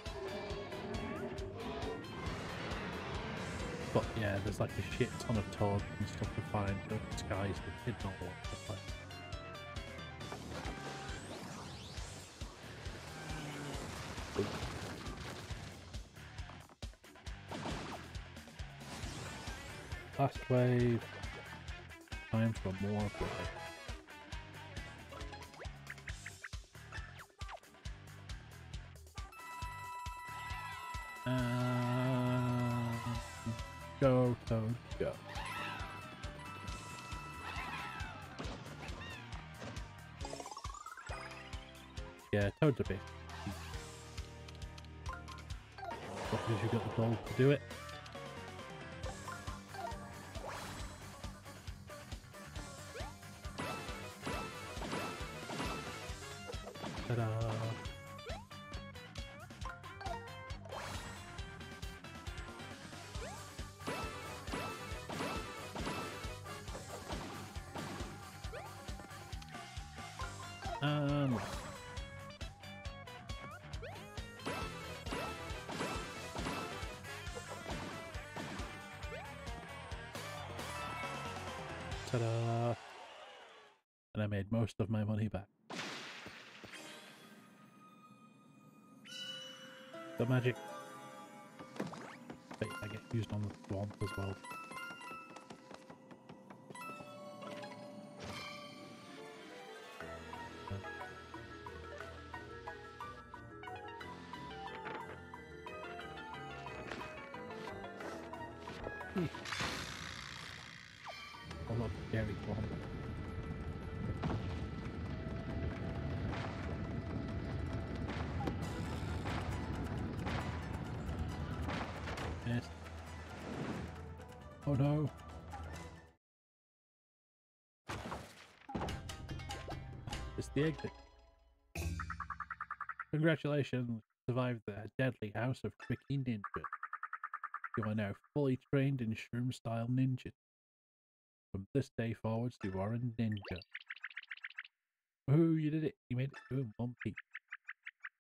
But yeah, there's like a shit ton of toads and stuff to find. The skies are hidden all over the place. Last wave. Time for more wave. Do it. The magic. I get used on the swamp as well. Oh no. It's the exit. Congratulations, survived the deadly house of Tricky Ninja. You are now fully trained in shroom style ninja. From this day forwards, you are a ninja. Ooh, you did it. You made it through in one piece.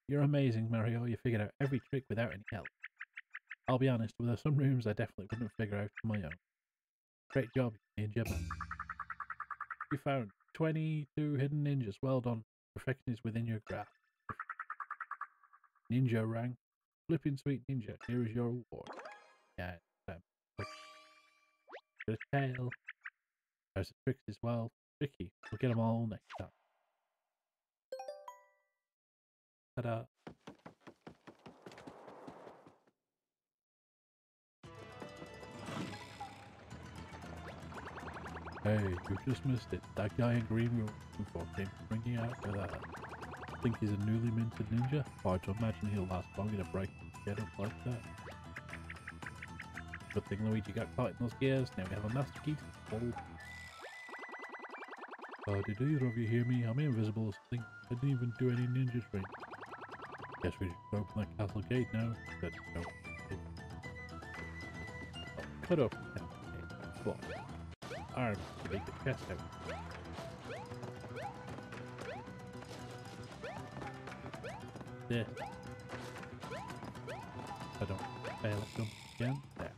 You're amazing, Mario. You figured out every trick without any help. I'll be honest, there are some rooms I definitely couldn't figure out on my own. Great job, Ninja. You found 22 hidden ninjas. Well done. Perfection is within your grasp. Ninja rank. Flipping sweet ninja. Here is your reward. Yeah, um. A tail. There's the tricks as well. Tricky. We'll get them all next time. Ta-da. Hey, you just missed it. That guy in green we were looking for came bringing out with a... think he's a newly minted ninja? Hard to imagine he'll last long in a break get up like that. Good thing Luigi got caught in those gears. Now we have a master key to the. Uh, did either of you hear me? I'm invisible or something. I didn't even do any ninja training. Guess we should open that castle gate now. Oh, put up. Arms to make the chest out. This. I don't fail at them again. There.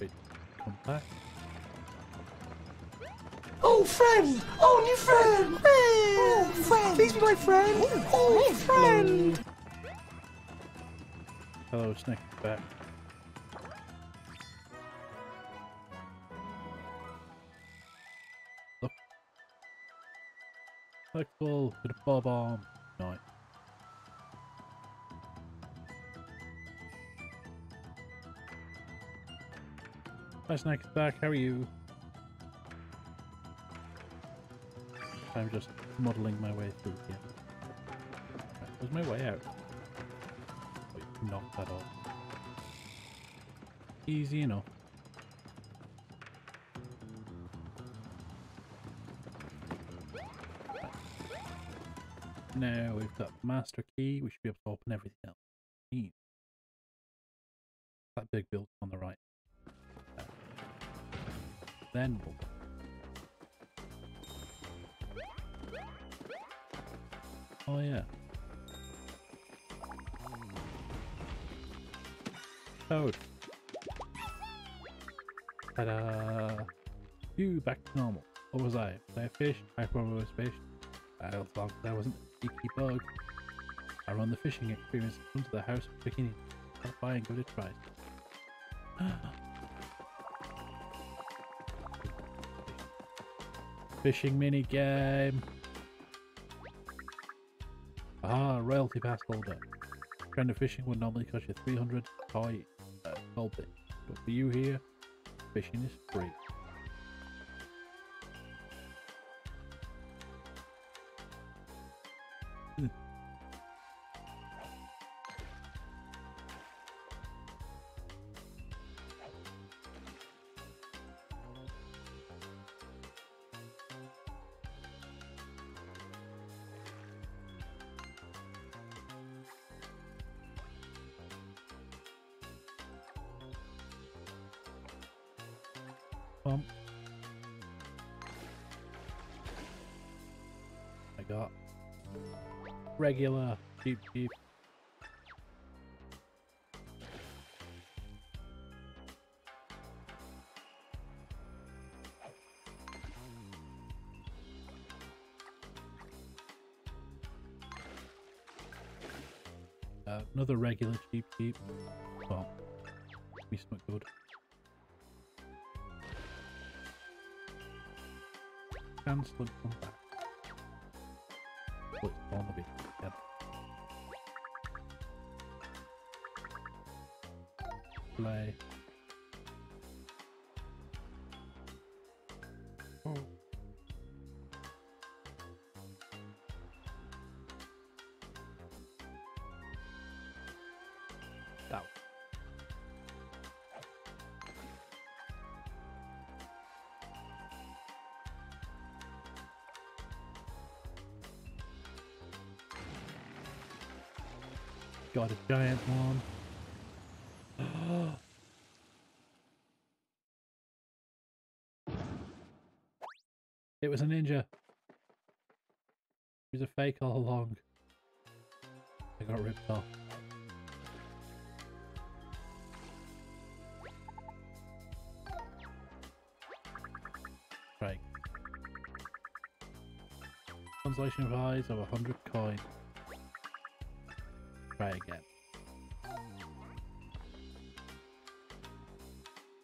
Wait, come back. Oh, friend! Oh, new friend! Oh, friend! Please be my friend! Oh, friend! Oh, Hello, Snake back. Look. Flexible to the bob arm. Nice. Hi Snake's back, how are you? I'm just modelling my way through here. Right, where's my way out? Knock that off. Easy enough. Now we've got master key, we should be able to open everything else. That big building on the right. Then we'll Oh yeah. Toad. Ta-da! You back to normal. What was I? Was I a fish? I probably was fish. I was as I wasn't a sneaky bug. I run the fishing experience front of the house of bikini. Stop by and go to a try. [GASPS] Fishing mini game. Ah, royalty pass holder. Kind of fishing would normally cost you 300 toy gold bits, but for you here, fishing is free. Regular Cheep Cheep. Uh, another regular Cheep Cheep. Well, me something good. Cancel and Got a giant one. [GASPS] it was a ninja. He was a fake all along. I got ripped off. Right. Translation of eyes of a hundred coin. Try again.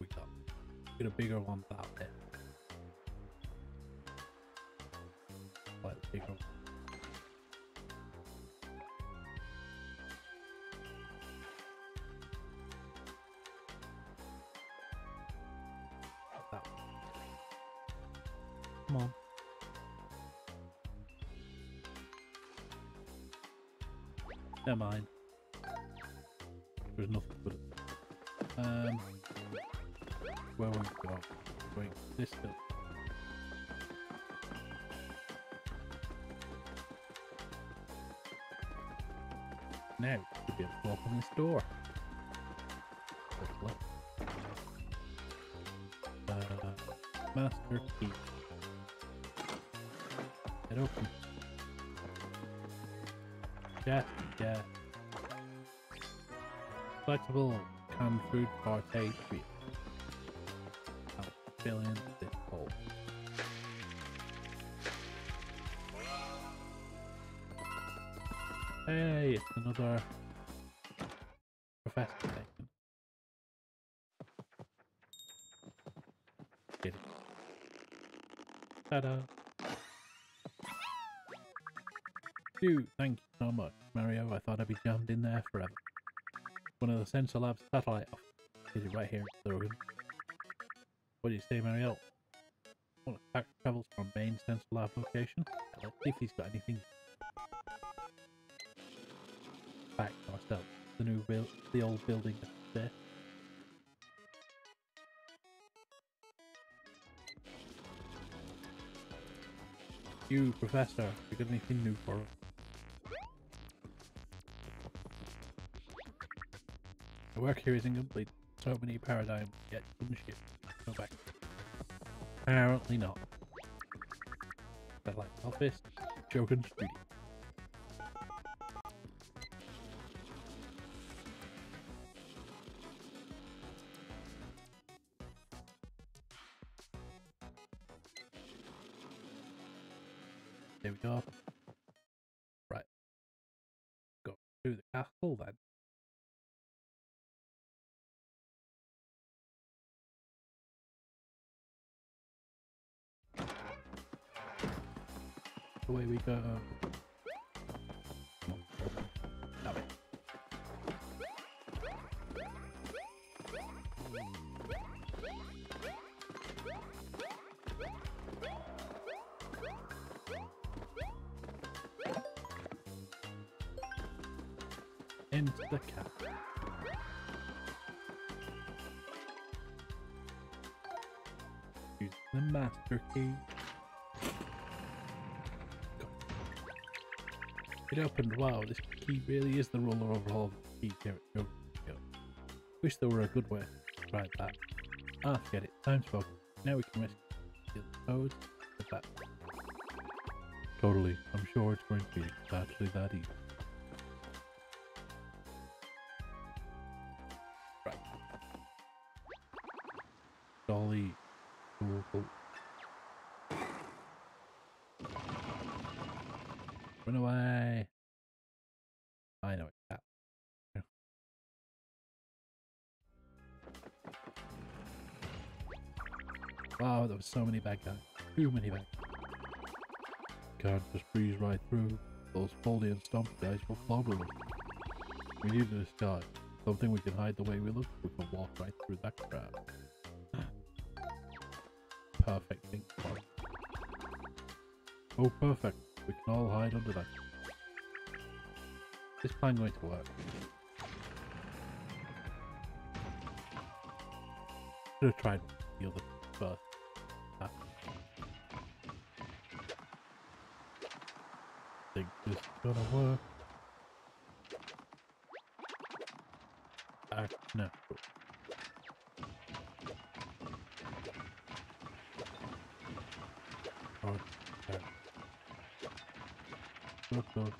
We got get a bigger one out there. Party treat. I'll fill in this hole. Hey, it's another professor taken. Get it. Ta-da! Phew, thank you so much, Mario. I thought I'd be jammed in there forever. One of the Sensor Labs satellite. Is right here? What do you say, Mario? Well, the pack travels from main central Lab location. Let's see if he's got anything back to ourselves. The new build, the old building there. You, Professor, you got anything new for us? The work here is incomplete. So many paradigms yet couldn't. Go back. Apparently not. Satellite office, Shogun Studio. Away we go. Come on. That the cat. Use the master key. It opened. Wow, this key really is the ruler over all keys here. Wish there were a good way to try that. Ah, forget it. Time's spoken. Now we can rescue the that. Totally. I'm sure it's going to be actually that easy. So many bad guys. Too many bad guys. Can't just breeze right through. Those foldy and stomp guys will clobber us. We need a disguise. Something we can hide the way we look. We can walk right through that crowd. [SIGHS] Perfect pink spot. Oh, perfect. We can all hide under that. Is this plan going to work? Should have tried the other gonna work. Ah, no. Oh, okay. Look, look,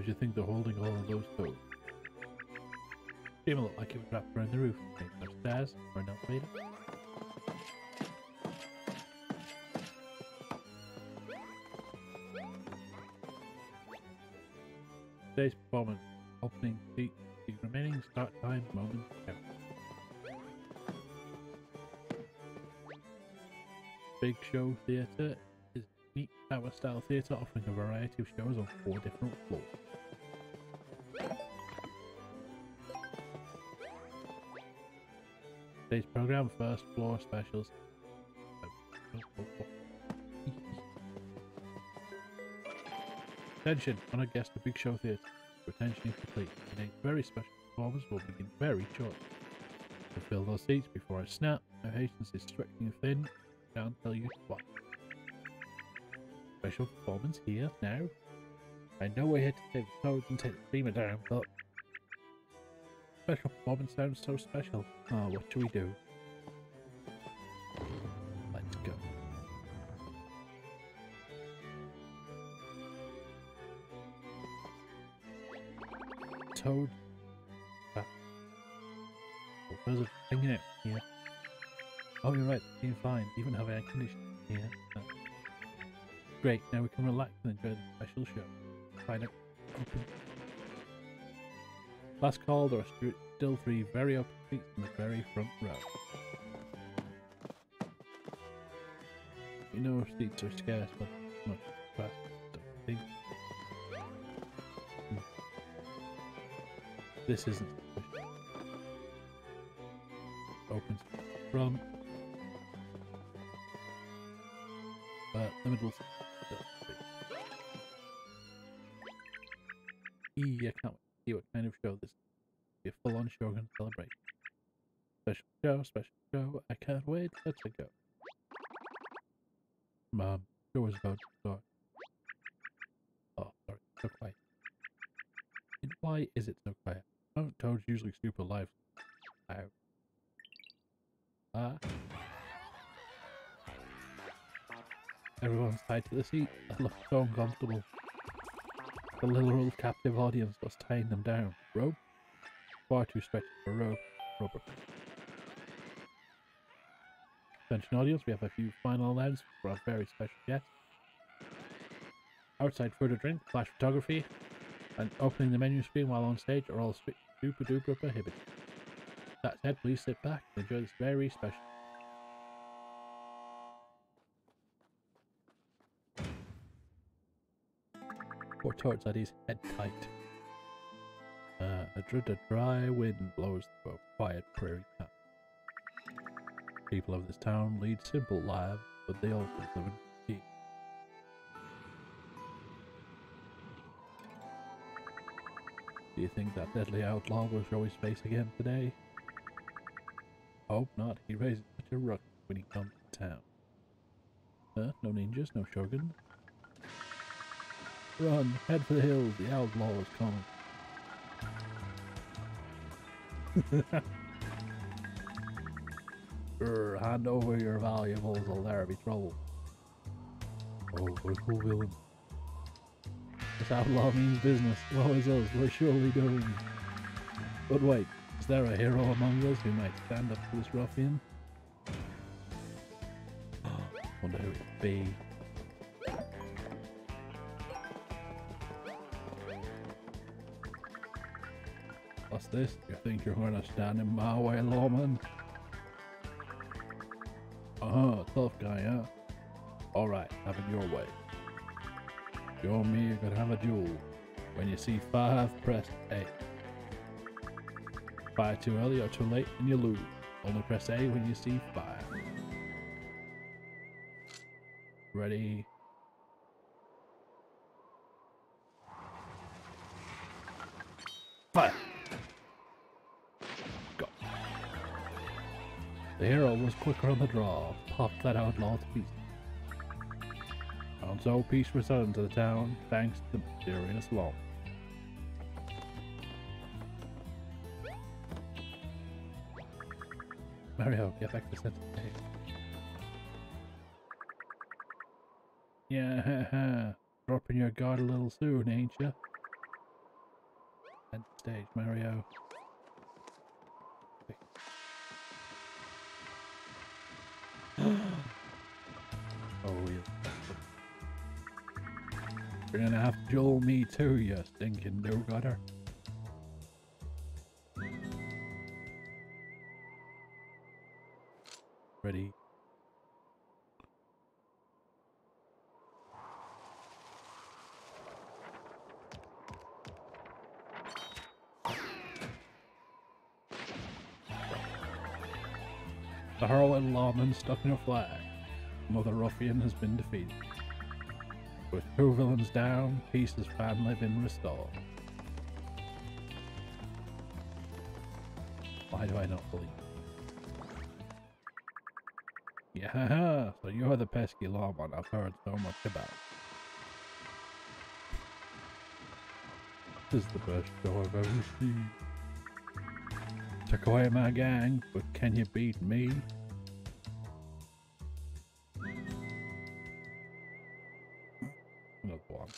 Do you think they're holding all of those toes? Seem look like it was wrapped around the roof. Maybe upstairs or an elevator. Today's performance, opening the, the remaining start time moments count. Big Show Theatre is a neat tower style theatre offering a variety of shows on four different floors. Today's program, first floor specials. Attention, on a guest to Big Show Theatre. Your attention is complete. Today's very special performance will begin very shortly. To fill those seats before I snap, my patience is stretching thin. I Can't tell you what. Special performance here now. I know we're here to save the toads and take the streamer down, but special performance sounds so special. Oh, what do we do? Let's go. Toad. Ah. Oh, those are hanging out here. Oh, you're right. Being fine. Even have air conditioning here. Ah. Great. Now we can relax and enjoy the special show. Sign up. Last call. There are still three very open seats in the very front row. You know seats are scarce, but much fast. Don't think. Hmm. This isn't. Opens front. But the middle's special show. I can't wait. Let's go. Mom, show is about to start. Oh, sorry, so quiet. And why is it so quiet? Oh, Toad's usually super lively. Ow. Ah. Everyone's tied to the seat. That looks so uncomfortable. The literal captive audience was tying them down. Rope? Far too stretched for rope. Attention audience, we have a few final announcements for our very special guest. Outside food or drink, flash photography, and opening the menu screen while on stage are all super duper prohibited. That said, please sit back and enjoy this very special. Poor Toad's had his head tight. Uh, a, a dry wind blows through a quiet prairie town. People of this town lead simple lives, but they also live in peace. Do you think that deadly outlaw will show his face again today? Hope not. He raises such a ruckus when he comes to town. Huh? No ninjas, no shogun. Run, head for the hills. The outlaw is coming. [LAUGHS] Hand over your valuables or there'll be trouble. Oh, we're cool villain. This outlaw means business. Woe is us, we're surely doomed. But wait, is there a hero among us who might stand up to this ruffian? [GASPS] Wonder who it'd be. What's this? You think you're gonna stand in my way, lawman? Tough guy, huh? Alright, have it your way. You and me are gonna have a duel. When you see five, press A. Fire too early or too late and you lose. Only press A when you see fire. Ready? The hero was quicker on the draw, popped that outlaw to pieces. And so peace returned to the town, thanks to the mysterious law. Mario, get back to stage. Yeah, [LAUGHS] dropping your guard a little soon, ain't ya? Center stage, Mario. [GASPS] oh, yeah. You're gonna have to duel me too, you stinking do-gutter. Ready? Stuck in a flag. Another ruffian has been defeated. With two villains down, peace has finally been restored. Why do I not believe? Yeah, [LAUGHS] so you're the pesky lawman I've heard so much about. This is the best show I've ever seen. Took away my gang, but can you beat me? Another one.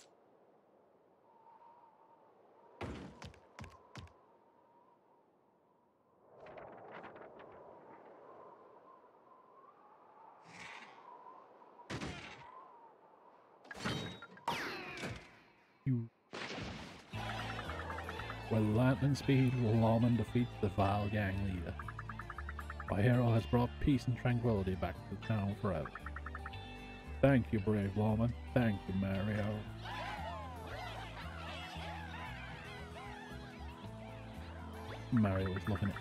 With lightning speed, Lawman defeats the vile gang leader. Our hero has brought peace and tranquility back to the town forever. Thank you, brave Lawman. Thank you, Mario. Mario was looking at.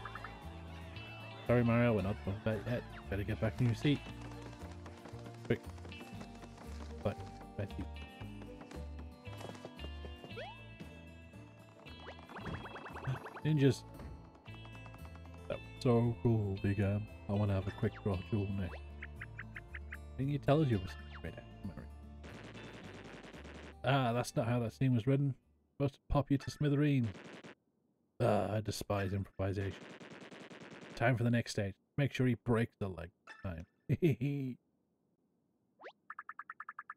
Sorry, Mario, we're not done that yet. Better get back in your seat. Quick. But, Betty. Ninjas. That was so cool, Big M. I want to have a quick draw duel next. Didn't you tell us you Ah, that's not how that scene was written. Supposed to pop you to smithereen. Ah, I despise improvisation. Time for the next stage. Make sure he breaks the leg time. [LAUGHS] we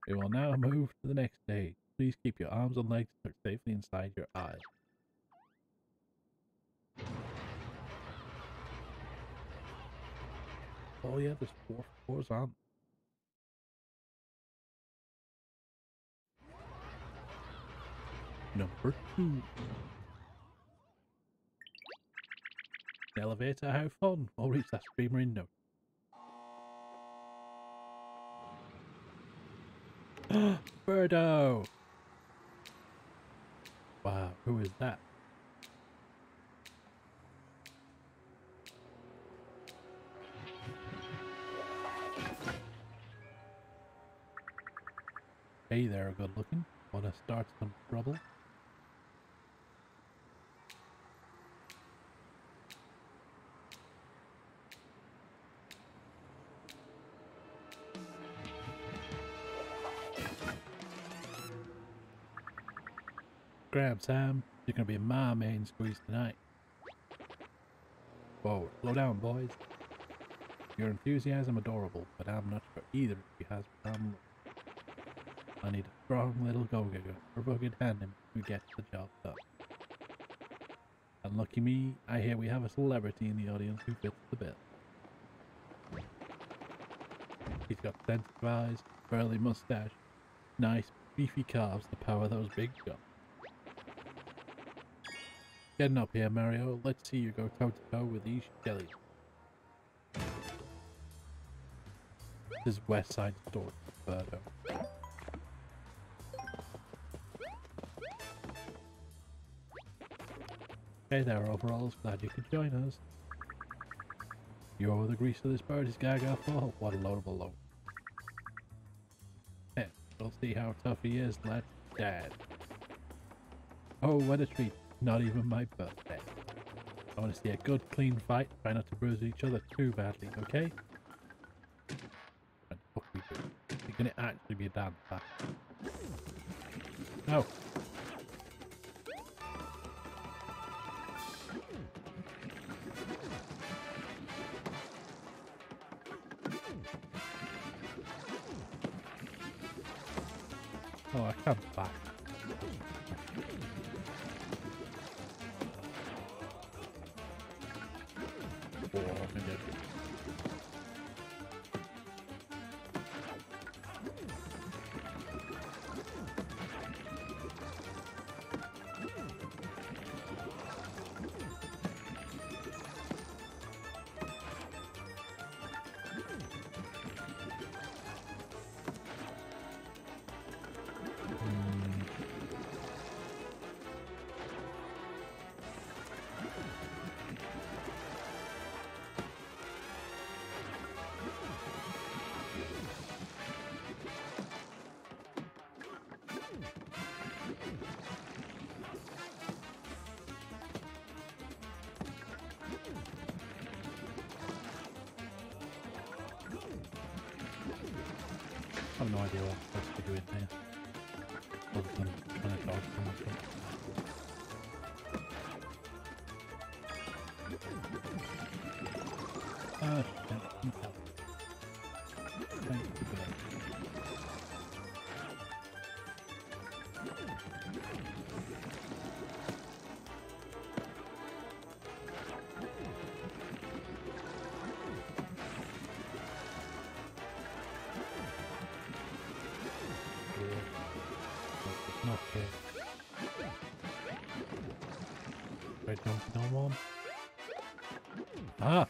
will now move to the next stage. Please keep your arms and legs tucked safely inside your eyes. Oh yeah, there's four floors on. Number two. An elevator, how fun! I'll reach that streamer in no [GASPS] Birdo! Wow, who is that? Hey there, good looking. Wanna start some trouble? Grab Sam. You're gonna be my main squeeze tonight. Whoa, slow down, boys. Your enthusiasm adorable, but I'm not sure either of you has become. I need a strong little go-getter or rugged hand who gets the job done. And lucky me, I hear we have a celebrity in the audience who fits the bill. He's got sensitive eyes, curly mustache, nice beefy calves to power those big guns. Getting up here, Mario. Let's see you go toe to toe with these jellies. This is West Side Story, Birdo. Hey there, overalls. Glad you could join us. You're the grease of this bird is gaga for. What a load. Hey, we'll see how tough he is. Let's dad. Oh, what a treat. Not even my birthday. I want to see a good, clean fight. Try not to bruise each other too badly, okay? You're gonna actually be a damn fat. No. Oh. Have no idea what to be doing here. To dodge. Right, don't, one. Ah!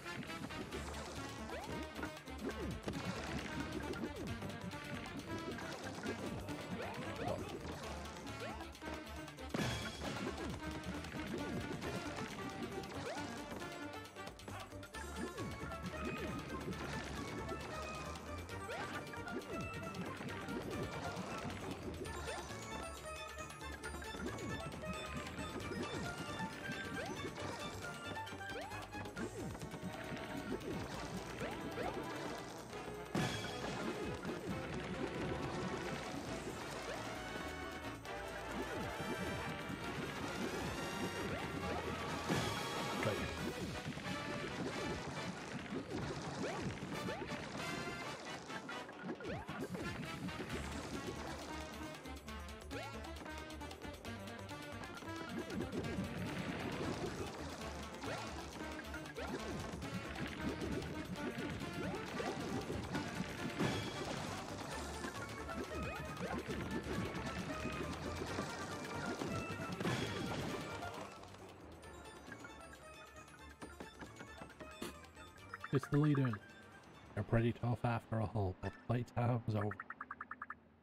It's the leaders. They're pretty tough after a haul, but playtime's over.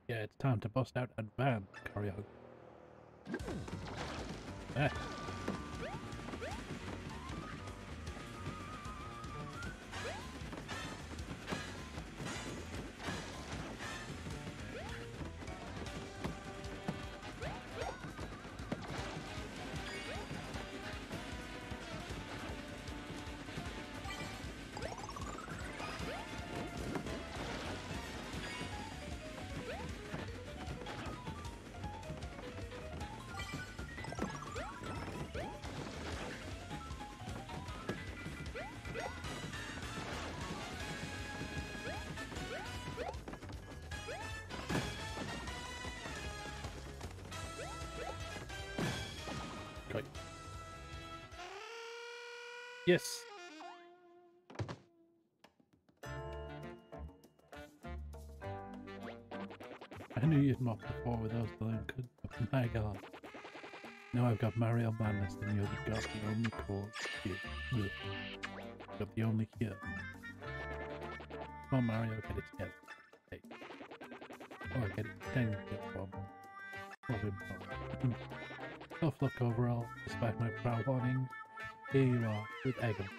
Yeah, it's time to bust out advanced. Eh. Great. Yes. I knew you'd mock before with those balloon could but my god. Now I've got Mario Madness and you've got the only. Ugh. Got the only cure. Come on Mario, get it together. Hey. Oh, I get it. Dang, get. Love him. Hmm. Tough luck overall, despite my proud warning. Here you are, with Eggum.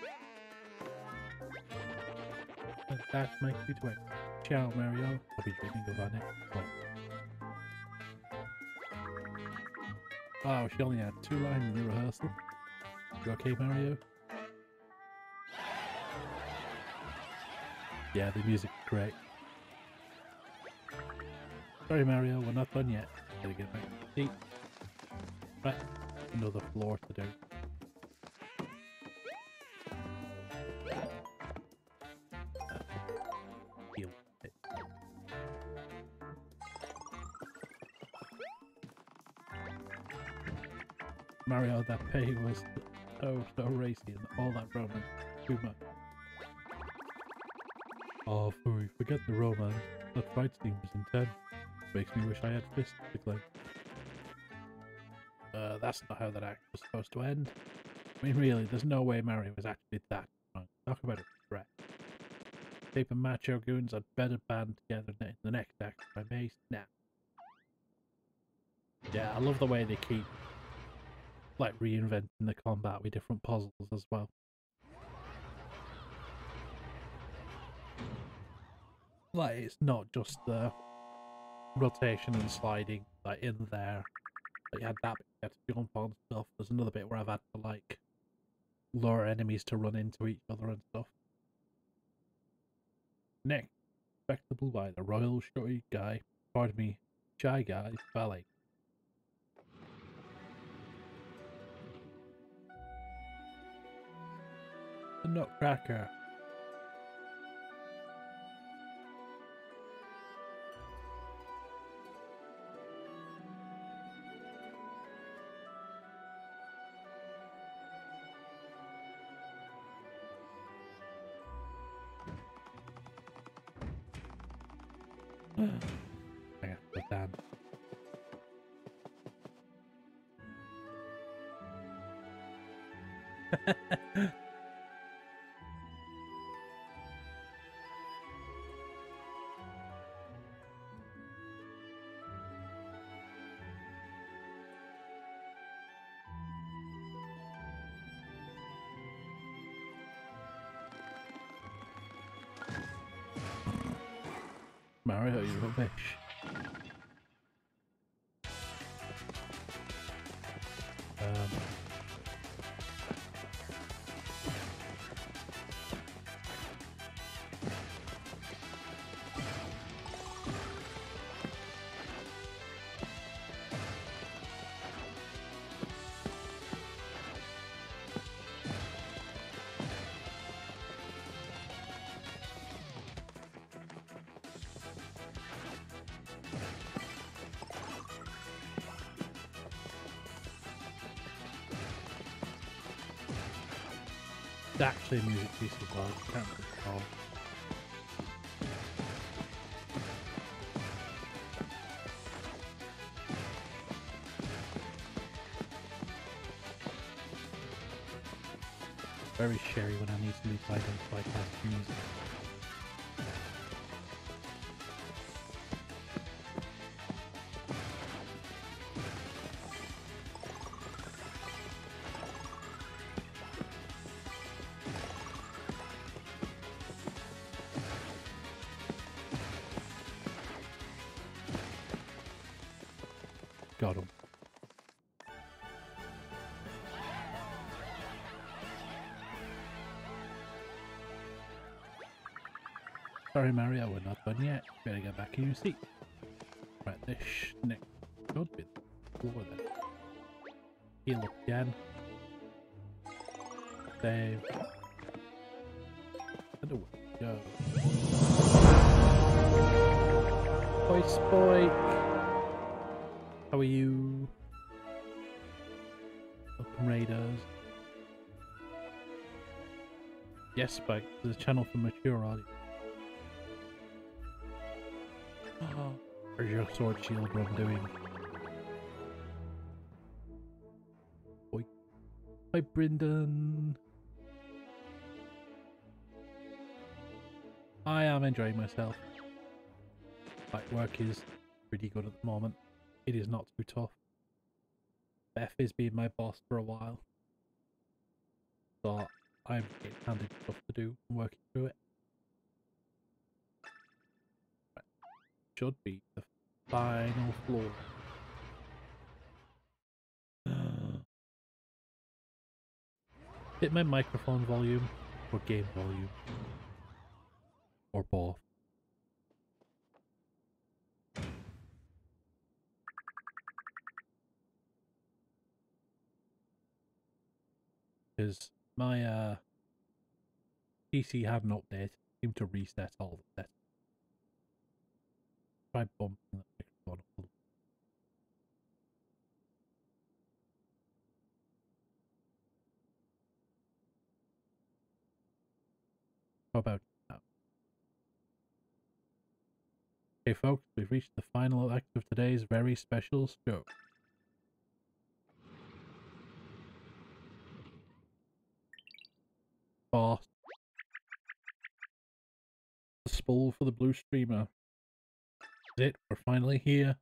And that makes me to it. Ciao, Mario. I'll be dreaming of our next one. Wow, oh, she only had two lines in the rehearsal. You okay, Mario? Yeah, the music's great. Sorry, Mario, we're not done yet. Gotta get back to the seat. Right, another floor to do. Scene was intense. Makes me wish I had fists to claim. Uh, that's not how that act was supposed to end. I mean, really, there's no way Mario was actually that drunk. Talk about a threat. Paper Macho Goons are better band together in the next act, I may snap. Yeah, I love the way they keep, like, reinventing the combat with different puzzles as well. Like, it's not just the rotation and sliding, like, in there but you had that bit, to jump on stuff. There's another bit where I've had to like lure enemies to run into each other and stuff. Next, respectable by the Royal Shorty Guy, pardon me, Shy Guy Ballet. The Nutcracker. Mario, you rubbish. Actually a music piece as well. I can't recall. Very sherry when I need to be played on podcast music. Sorry, Mario, we're not done yet. Better get back in your seat. Right, this next should be the floor. Heal up again. Save. And away we go. Boy Spike! How are you? Welcome Raiders. Yes, Spike, there's a channel for mature audience. Sword shield run doing? Boy. Hi, Brendan. I am enjoying myself. Like work is pretty good at the moment. It is not too tough. Beth has been my boss for a while. So I'm getting handed stuff to do and working through it. Should be final floor. Hit my microphone volume or game volume. Or both. because my uh PC had an update, seemed to reset all the settings. Try bumping the. How about now? Okay, folks, we've reached the final act of today's very special show. boss. The spool for the blue streamer. It, we're finally here.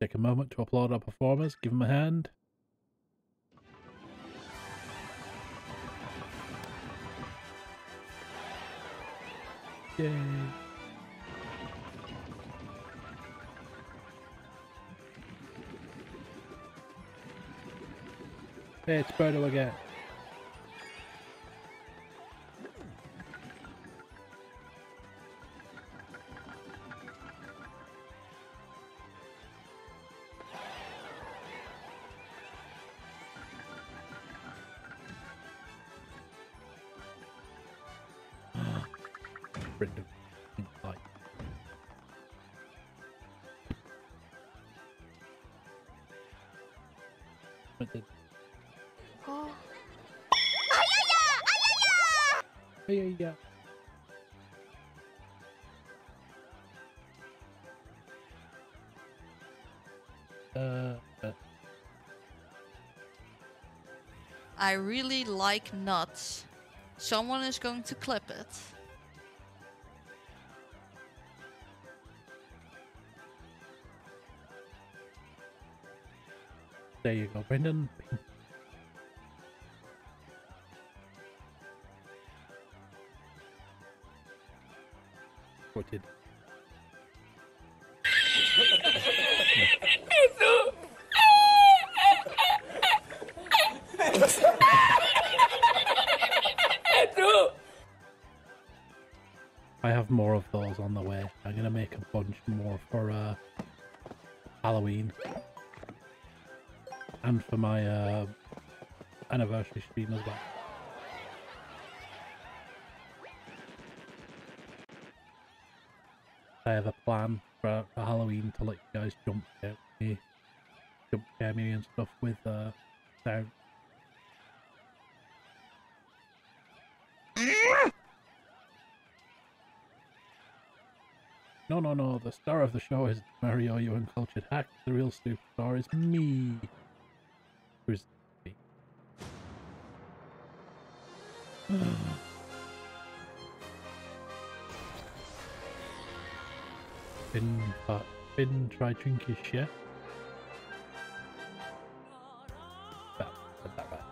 Take a moment to applaud our performers, give them a hand. Yay. Hey, it's Birdo again. I really like nuts. Someone is going to clip it. there you go, Brendan. Sorted. Remus Bar. I have a plan for, for Halloween to let you guys jump scare me, jump scare me and stuff with uh, sound. No, no, no, the star of the show is Mario, you uncultured hack. The real superstar is me. Finn, uh, Finn, try his shit. That, said that.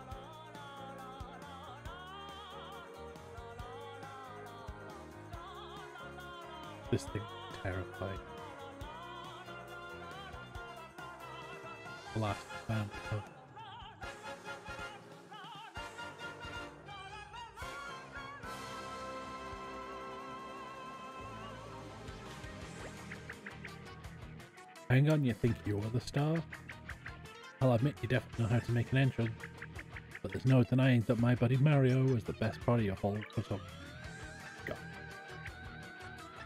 This thing terrifying. Last man. Hang on, you think you're the star? I'll admit you definitely know how to make an entrance, but there's no denying that my buddy Mario is the best part of your whole. Go.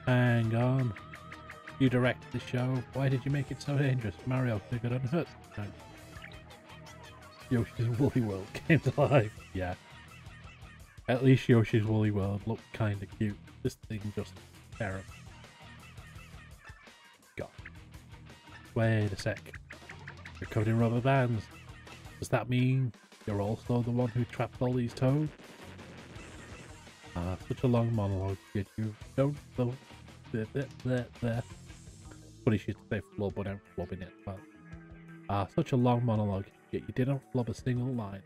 Hang on. You direct the show. Why did you make it so dangerous? Mario could have got. Yoshi's Woolly World [LAUGHS] came to life. Yeah. At least Yoshi's Woolly World looked kinda cute. This thing just terrible. Wait a sec. You're covered in rubber bands. Does that mean you're also the one who trapped all these toads? Ah, such a long monologue, yet you don't know. There, there, there. Funny she'd say flub when I'm flubbing it, but. Ah, such a long monologue, yet you didn't flub a single line.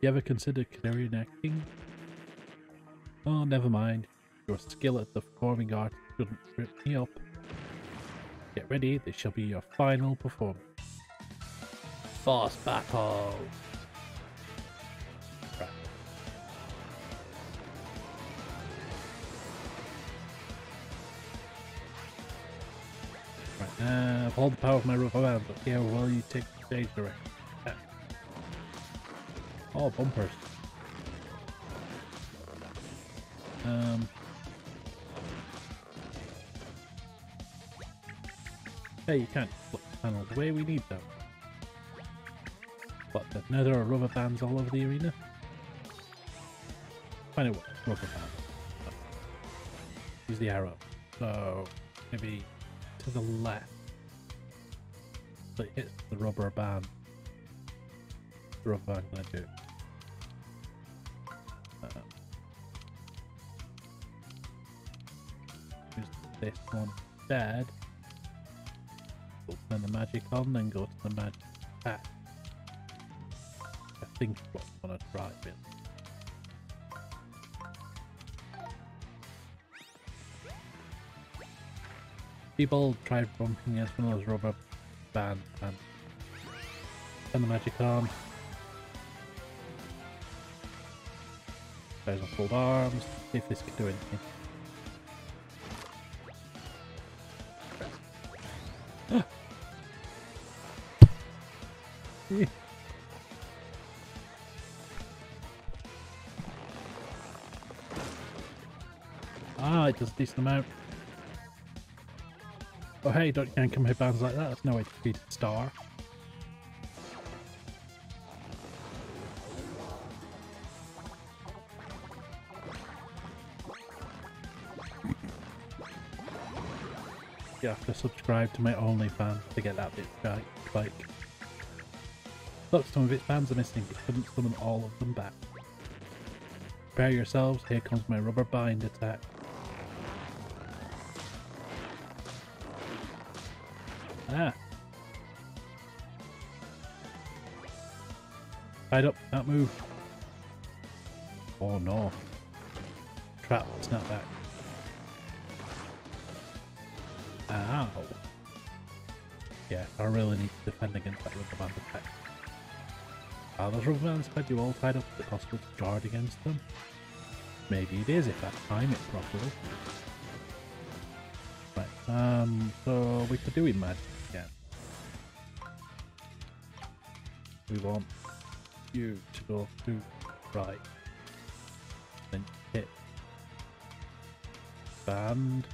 You ever considered career acting? Oh, never mind. Your skill at the performing arts shouldn't trip me up. Get ready, this shall be your final performance. Boss battle! Right. Right, uh, hold the power of my rubber band, but here will you take the stage direction? Yeah. Oh, bumpers. Um. Hey, you can't flip the panels the way we need them. But the now there are rubber bands all over the arena. Find out what rubber band. Use the arrow. So maybe to the left. So it hits the rubber band. The rubber band gonna do. Uh, this one instead. Open the magic on, then go to the magic pack. Ah. I think what I want to try with. People try bumping against one of those rubber bands and turn the magic on. There's a fold arms, see if this can do anything. It does a decent amount. Oh hey, don't you come hit bands like that? That's no way to beat a star. You have to subscribe to my OnlyFans to get that bit right. Like, look, some of its fans are missing. It couldn't summon all of them back. Prepare yourselves. Here comes my rubber bind attack. Ah. Tied up, can't move. Oh no. Trap, snap back. Ow. Yeah, I really need to defend against that rubber band attack. Are those rubber bands had you all tied up the possible to guard against them? Maybe it is if I time it properly. Right, um, so we could do it magic We want you to go to right. Then hit band.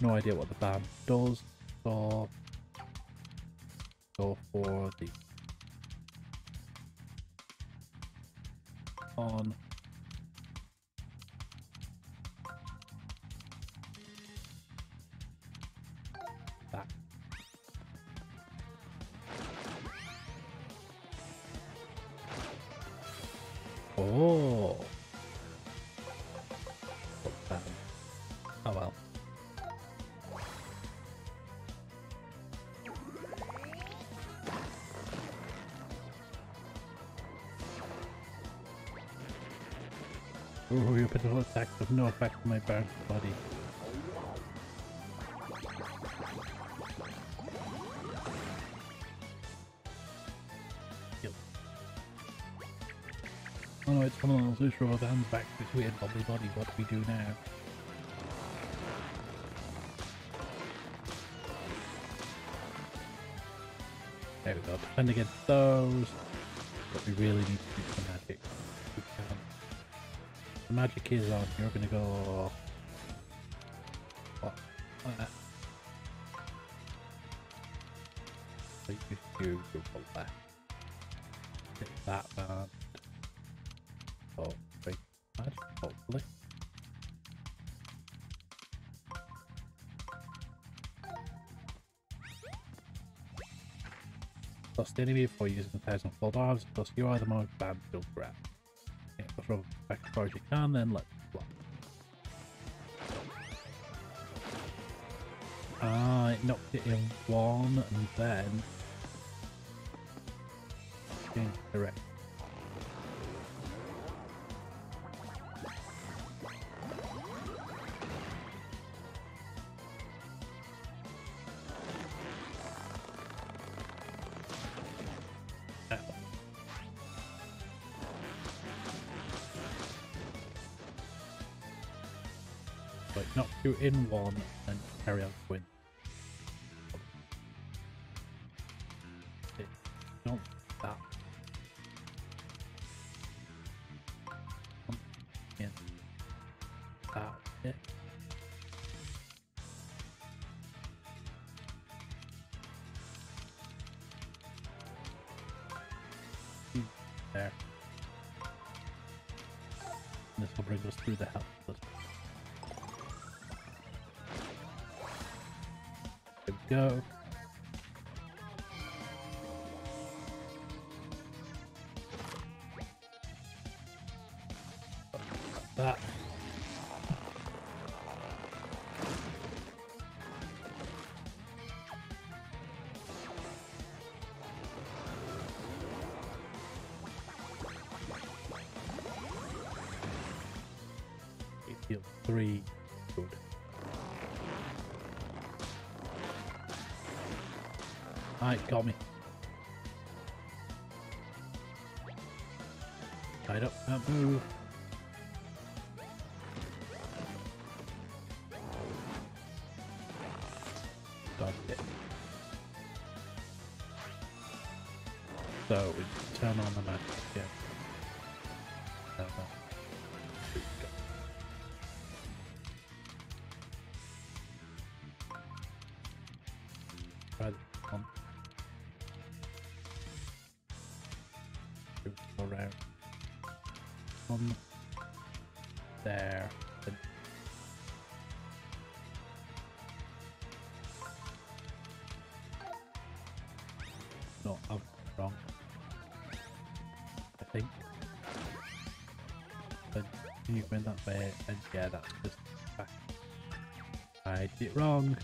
No idea what the band does, so go for the on attacks no effect on my body. Oh no, it's coming on loose roll hands back to its weird bubbly body. What do we do now? There we go. Defend against those. But we really need to do some magic. We can. The magic is on. You're gonna go. What? Uh, you go left. Hit that man. Oh, wait. Magic, hopefully. The enemy before using a thousand fold arms, plus you are the most banned still grab. Far as you can, then let block. Ah, it knocked it in one and then change direct. In one and carry on win. Not that. Yeah. That it. Hmm, There. This will bring us through the hell. Go. Alright, got me. Tied up, uh, can't move. Dodged it. So we turn on the magic There. No, I'm wrong. I think. But you went that way, and yeah, that's just. I did it wrong.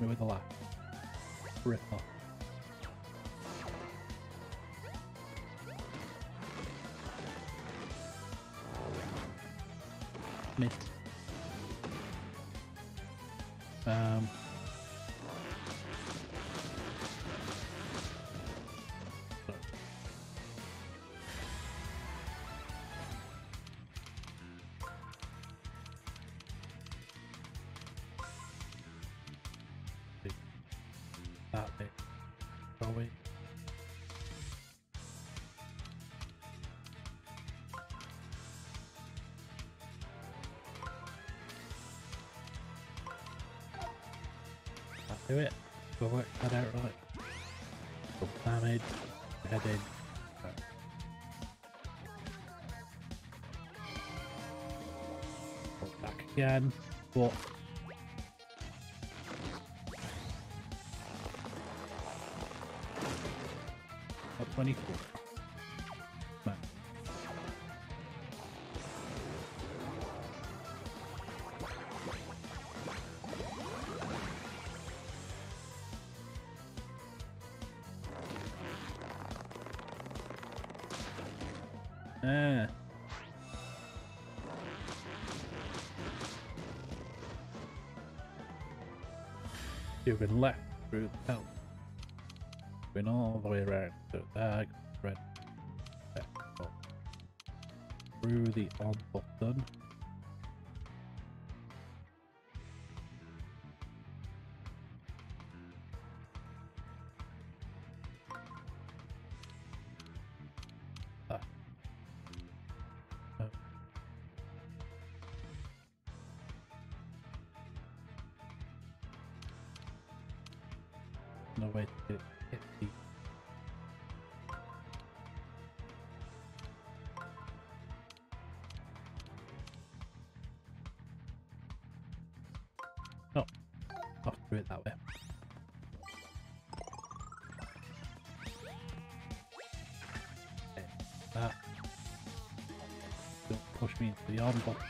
Me with a laugh. Do it. So work that out right. Head in. Go Back again. What? Got 24. You've been left through the hell. Been all the way around to that red through the on button.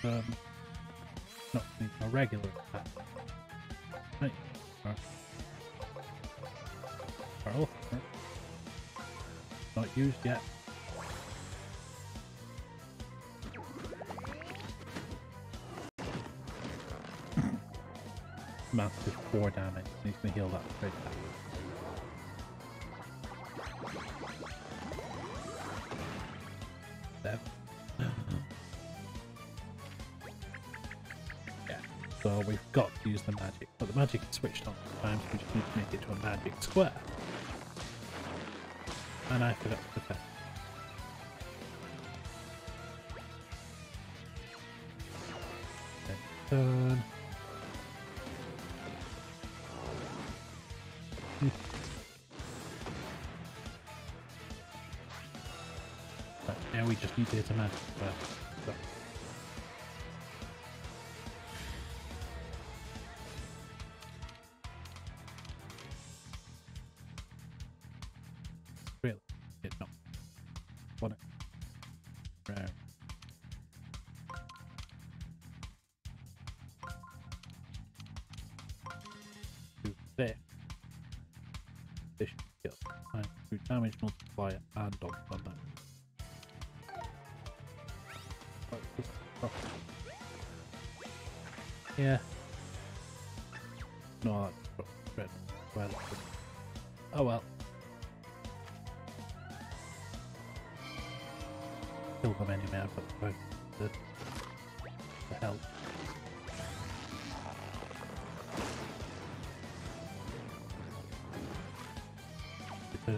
Button. Not a regular attack. Right. Alright. Carl. Oh, not used yet. [COUGHS] Massive 4 damage. He's gonna heal that straight back. Got to use the magic. But the magic is switched on at times. We just need to make it to a magic square. And I forgot to protect. Then Turn. [LAUGHS] Now we just need to hit a magic square.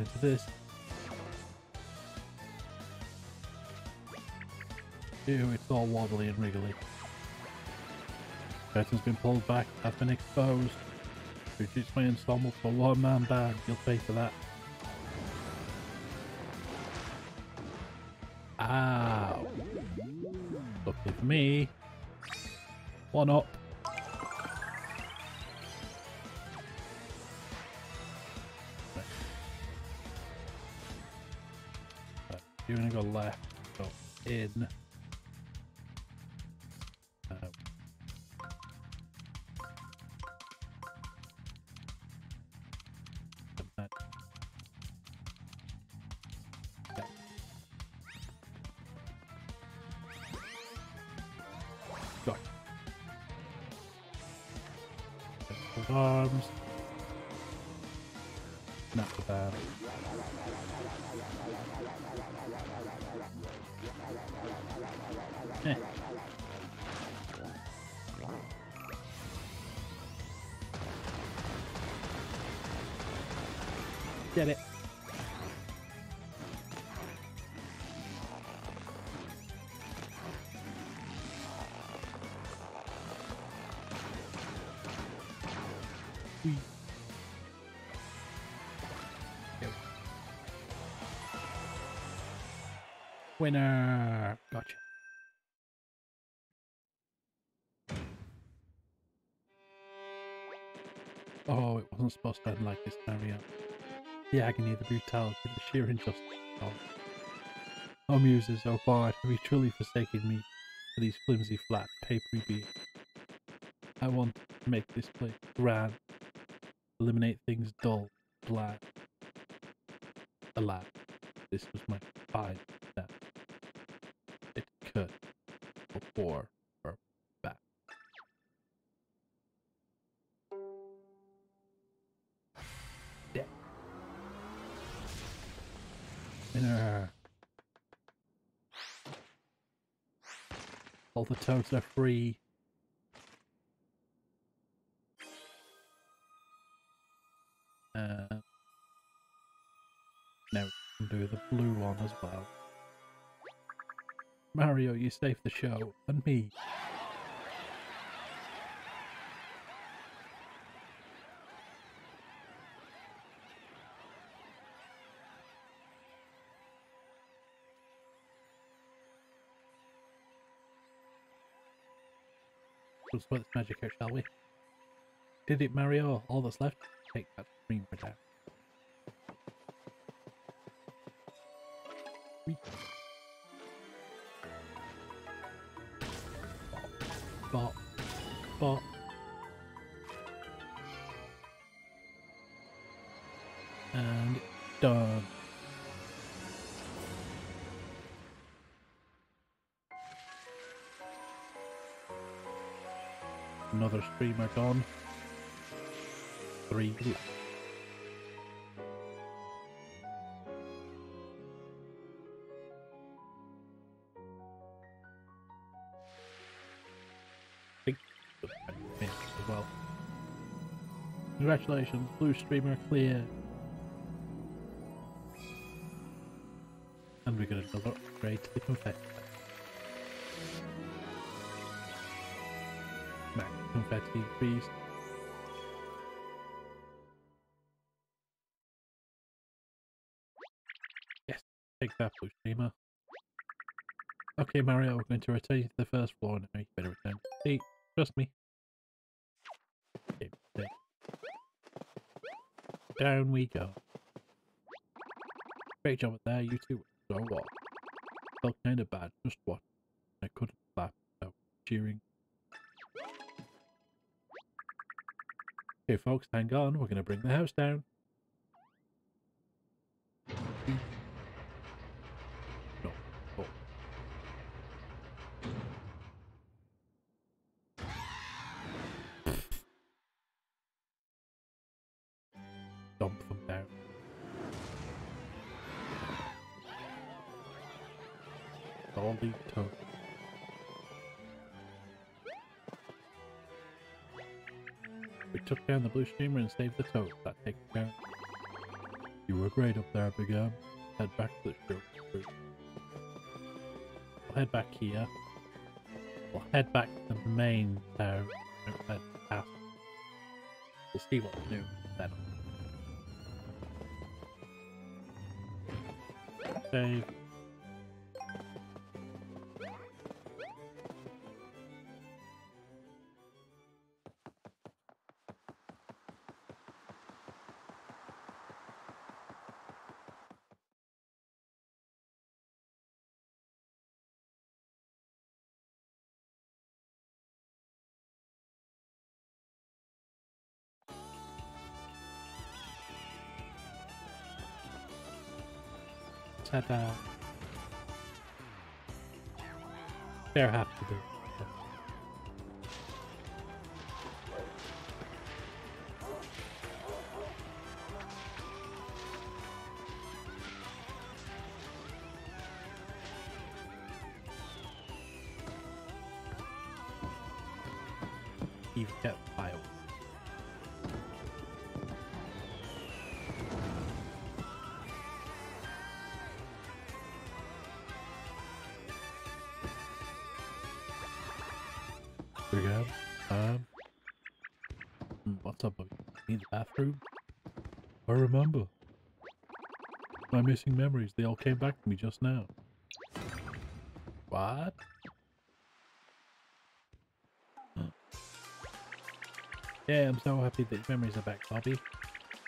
Into this. Ew, it's all wobbly and wriggly. Curtain's been pulled back, I've been exposed. Reduce my installment for one man band, you'll pay for that. Ow. Lucky for me. One up. Left, in. Winner! Gotcha. Oh, it wasn't supposed to end like this, Mario. The agony, the brutality, the sheer injustice. Oh, oh muses, oh bard, have you truly forsaken me for these flimsy, flat, papery beings? I want to make this place grand, eliminate things dull, bland. Alas, this was my final or back. Yeah. Winner. All the toads are free. Uh, now we can do the blue one as well. Mario, you saved the show, and me. Let's put this magic out, shall we? Did it, Mario? All that's left? Take that screen down. Whee. Bop. Bop. And done. Another streamer gone. Three left. Congratulations, blue streamer clear. And we got another upgrade to the confetti. Max confetti increased. Yes, take that blue streamer. Okay, Mario, we're going to return you to the first floor now. You better return. See, trust me. Okay, there. Down we go. Great job there, you two. So what? Felt kind of bad, just what? I couldn't clap without cheering. Okay, folks, hang on. We're going to bring the house down. Blue streamer and save the toad. That takes care. of You were great up there, Big M. Head back to the show. We'll head back here. We'll head back to the main town. Head past. We'll see what's new then. Save. Uh, there have I remember. My missing memories, they all came back to me just now. What? Yeah, I'm so happy that memories are back, Bobby.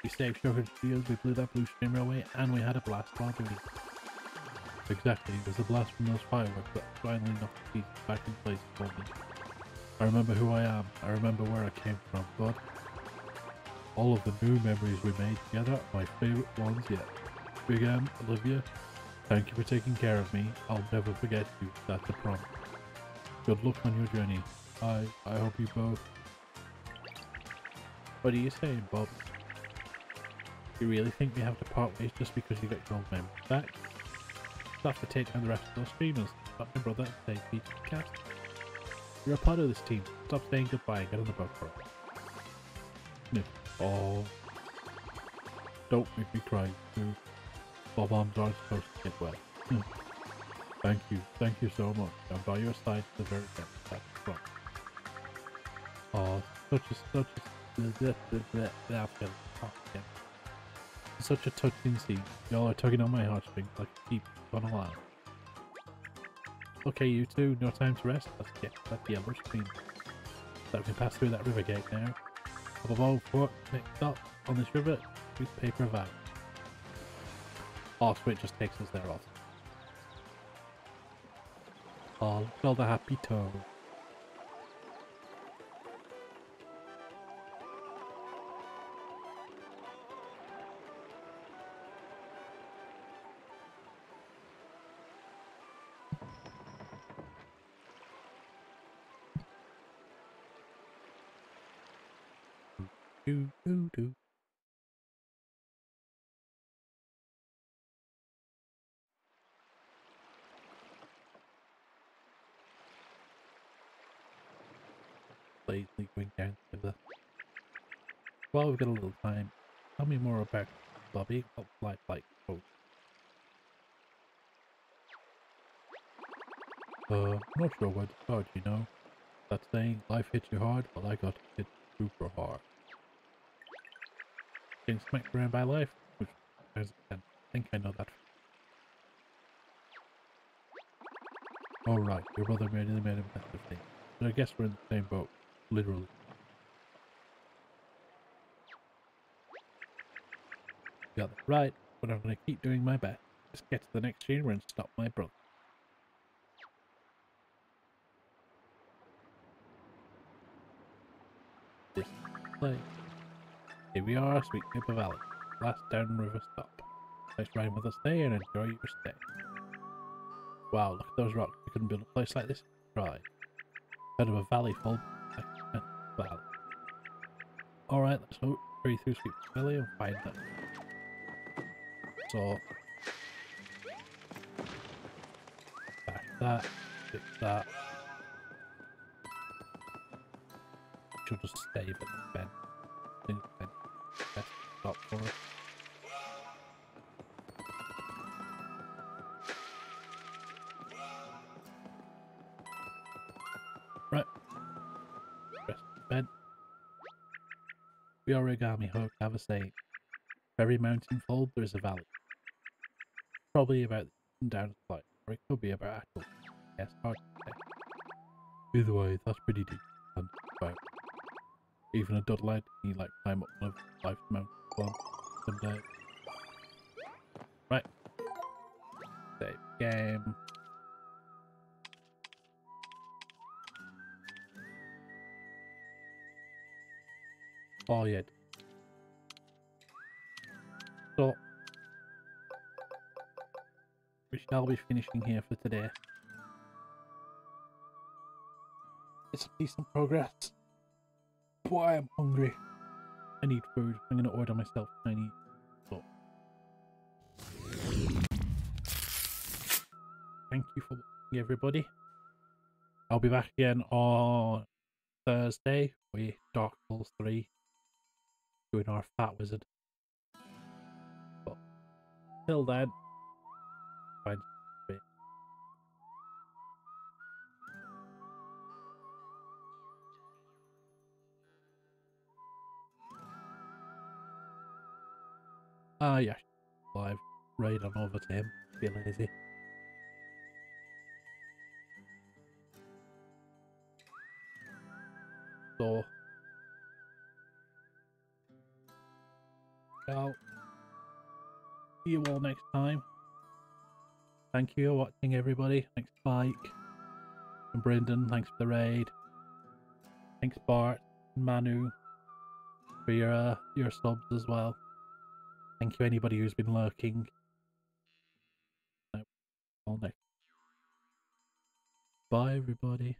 We saved Shogun Studios, we blew that Blue Stream Railway, and we had a blast while. Exactly, it was the blast from those fireworks that finally knocked the pieces back in place for me. I remember who I am, I remember where I came from, but all of the new memories we made together my favourite ones yet. Big M, Olivia, thank you for taking care of me. I'll never forget you, that's a promise. Good luck on your journey. I, I hope you both what are you saying, Bob? You really think we have to part ways just because you got your old memories back? To take down the rest of those streamers. Stop my brother and say Cast. You're a part of this team. Stop saying goodbye and get on the boat for it. Oh. Don't make me cry, too. Bob-ombs aren't supposed to get wet. Hmm. Thank you. Thank you so much. I'm by your side to the very end. That's such a such a such a touching scene. Y'all are tugging on my heartstrings like keep on a line. Okay, you two, no time to rest. Let's get that yellow screen. So we can pass through that river gate now. Above all, for mixed up on this river, with paper. Oh, so it just takes us there also. Oh, look the happy toes. Well, we've got a little time. Tell me more about Bobby. What life like? Oh. Uh, not sure what to start, you know. That saying, life hits you hard, but I got hit super hard getting smacked around by life, which I think I know that. Alright, your brother made an massive thing. But I guess we're in the same boat, literally. Got that right, but I'm gonna keep doing my best. Just get to the next chamber and stop my brother. This place. Here we are, Sweet Paper Valley. Last downriver stop. Nice ride with us there and enjoy your stay. Wow, look at those rocks. We couldn't build a place like this. Try. Heard of a valley full valley. Alright, let's hurry through Sweet Valley and find them. So back that, fix that. Should just stay but Ben. Ben best stop for us. Right. Bed. We origami hook have a. For every mountain fold there is a valley. Probably about the down flight, or it could be about actual. Yes, hard to say. Either way, that's pretty deep. And um, about even a dud lad, he like climb up one of life's mountains well someday. Shall be finishing here for today. It's a decent progress. Boy, I'm hungry. I need food. I'm gonna order myself Chinese. So. Thank you for watching, everybody. I'll be back again on Thursday with Dark Souls 3 doing our Fat Wizard. But till then, Ah, uh, yeah. Live. raid on over to him. Be lazy. So. I'll see you all next time. Thank you for watching, everybody. Thanks, Mike. And Brendan, thanks for the raid. Thanks, Bart. Manu. For your, uh, your subs as well. Thank you, anybody who's been lurking. Bye, everybody.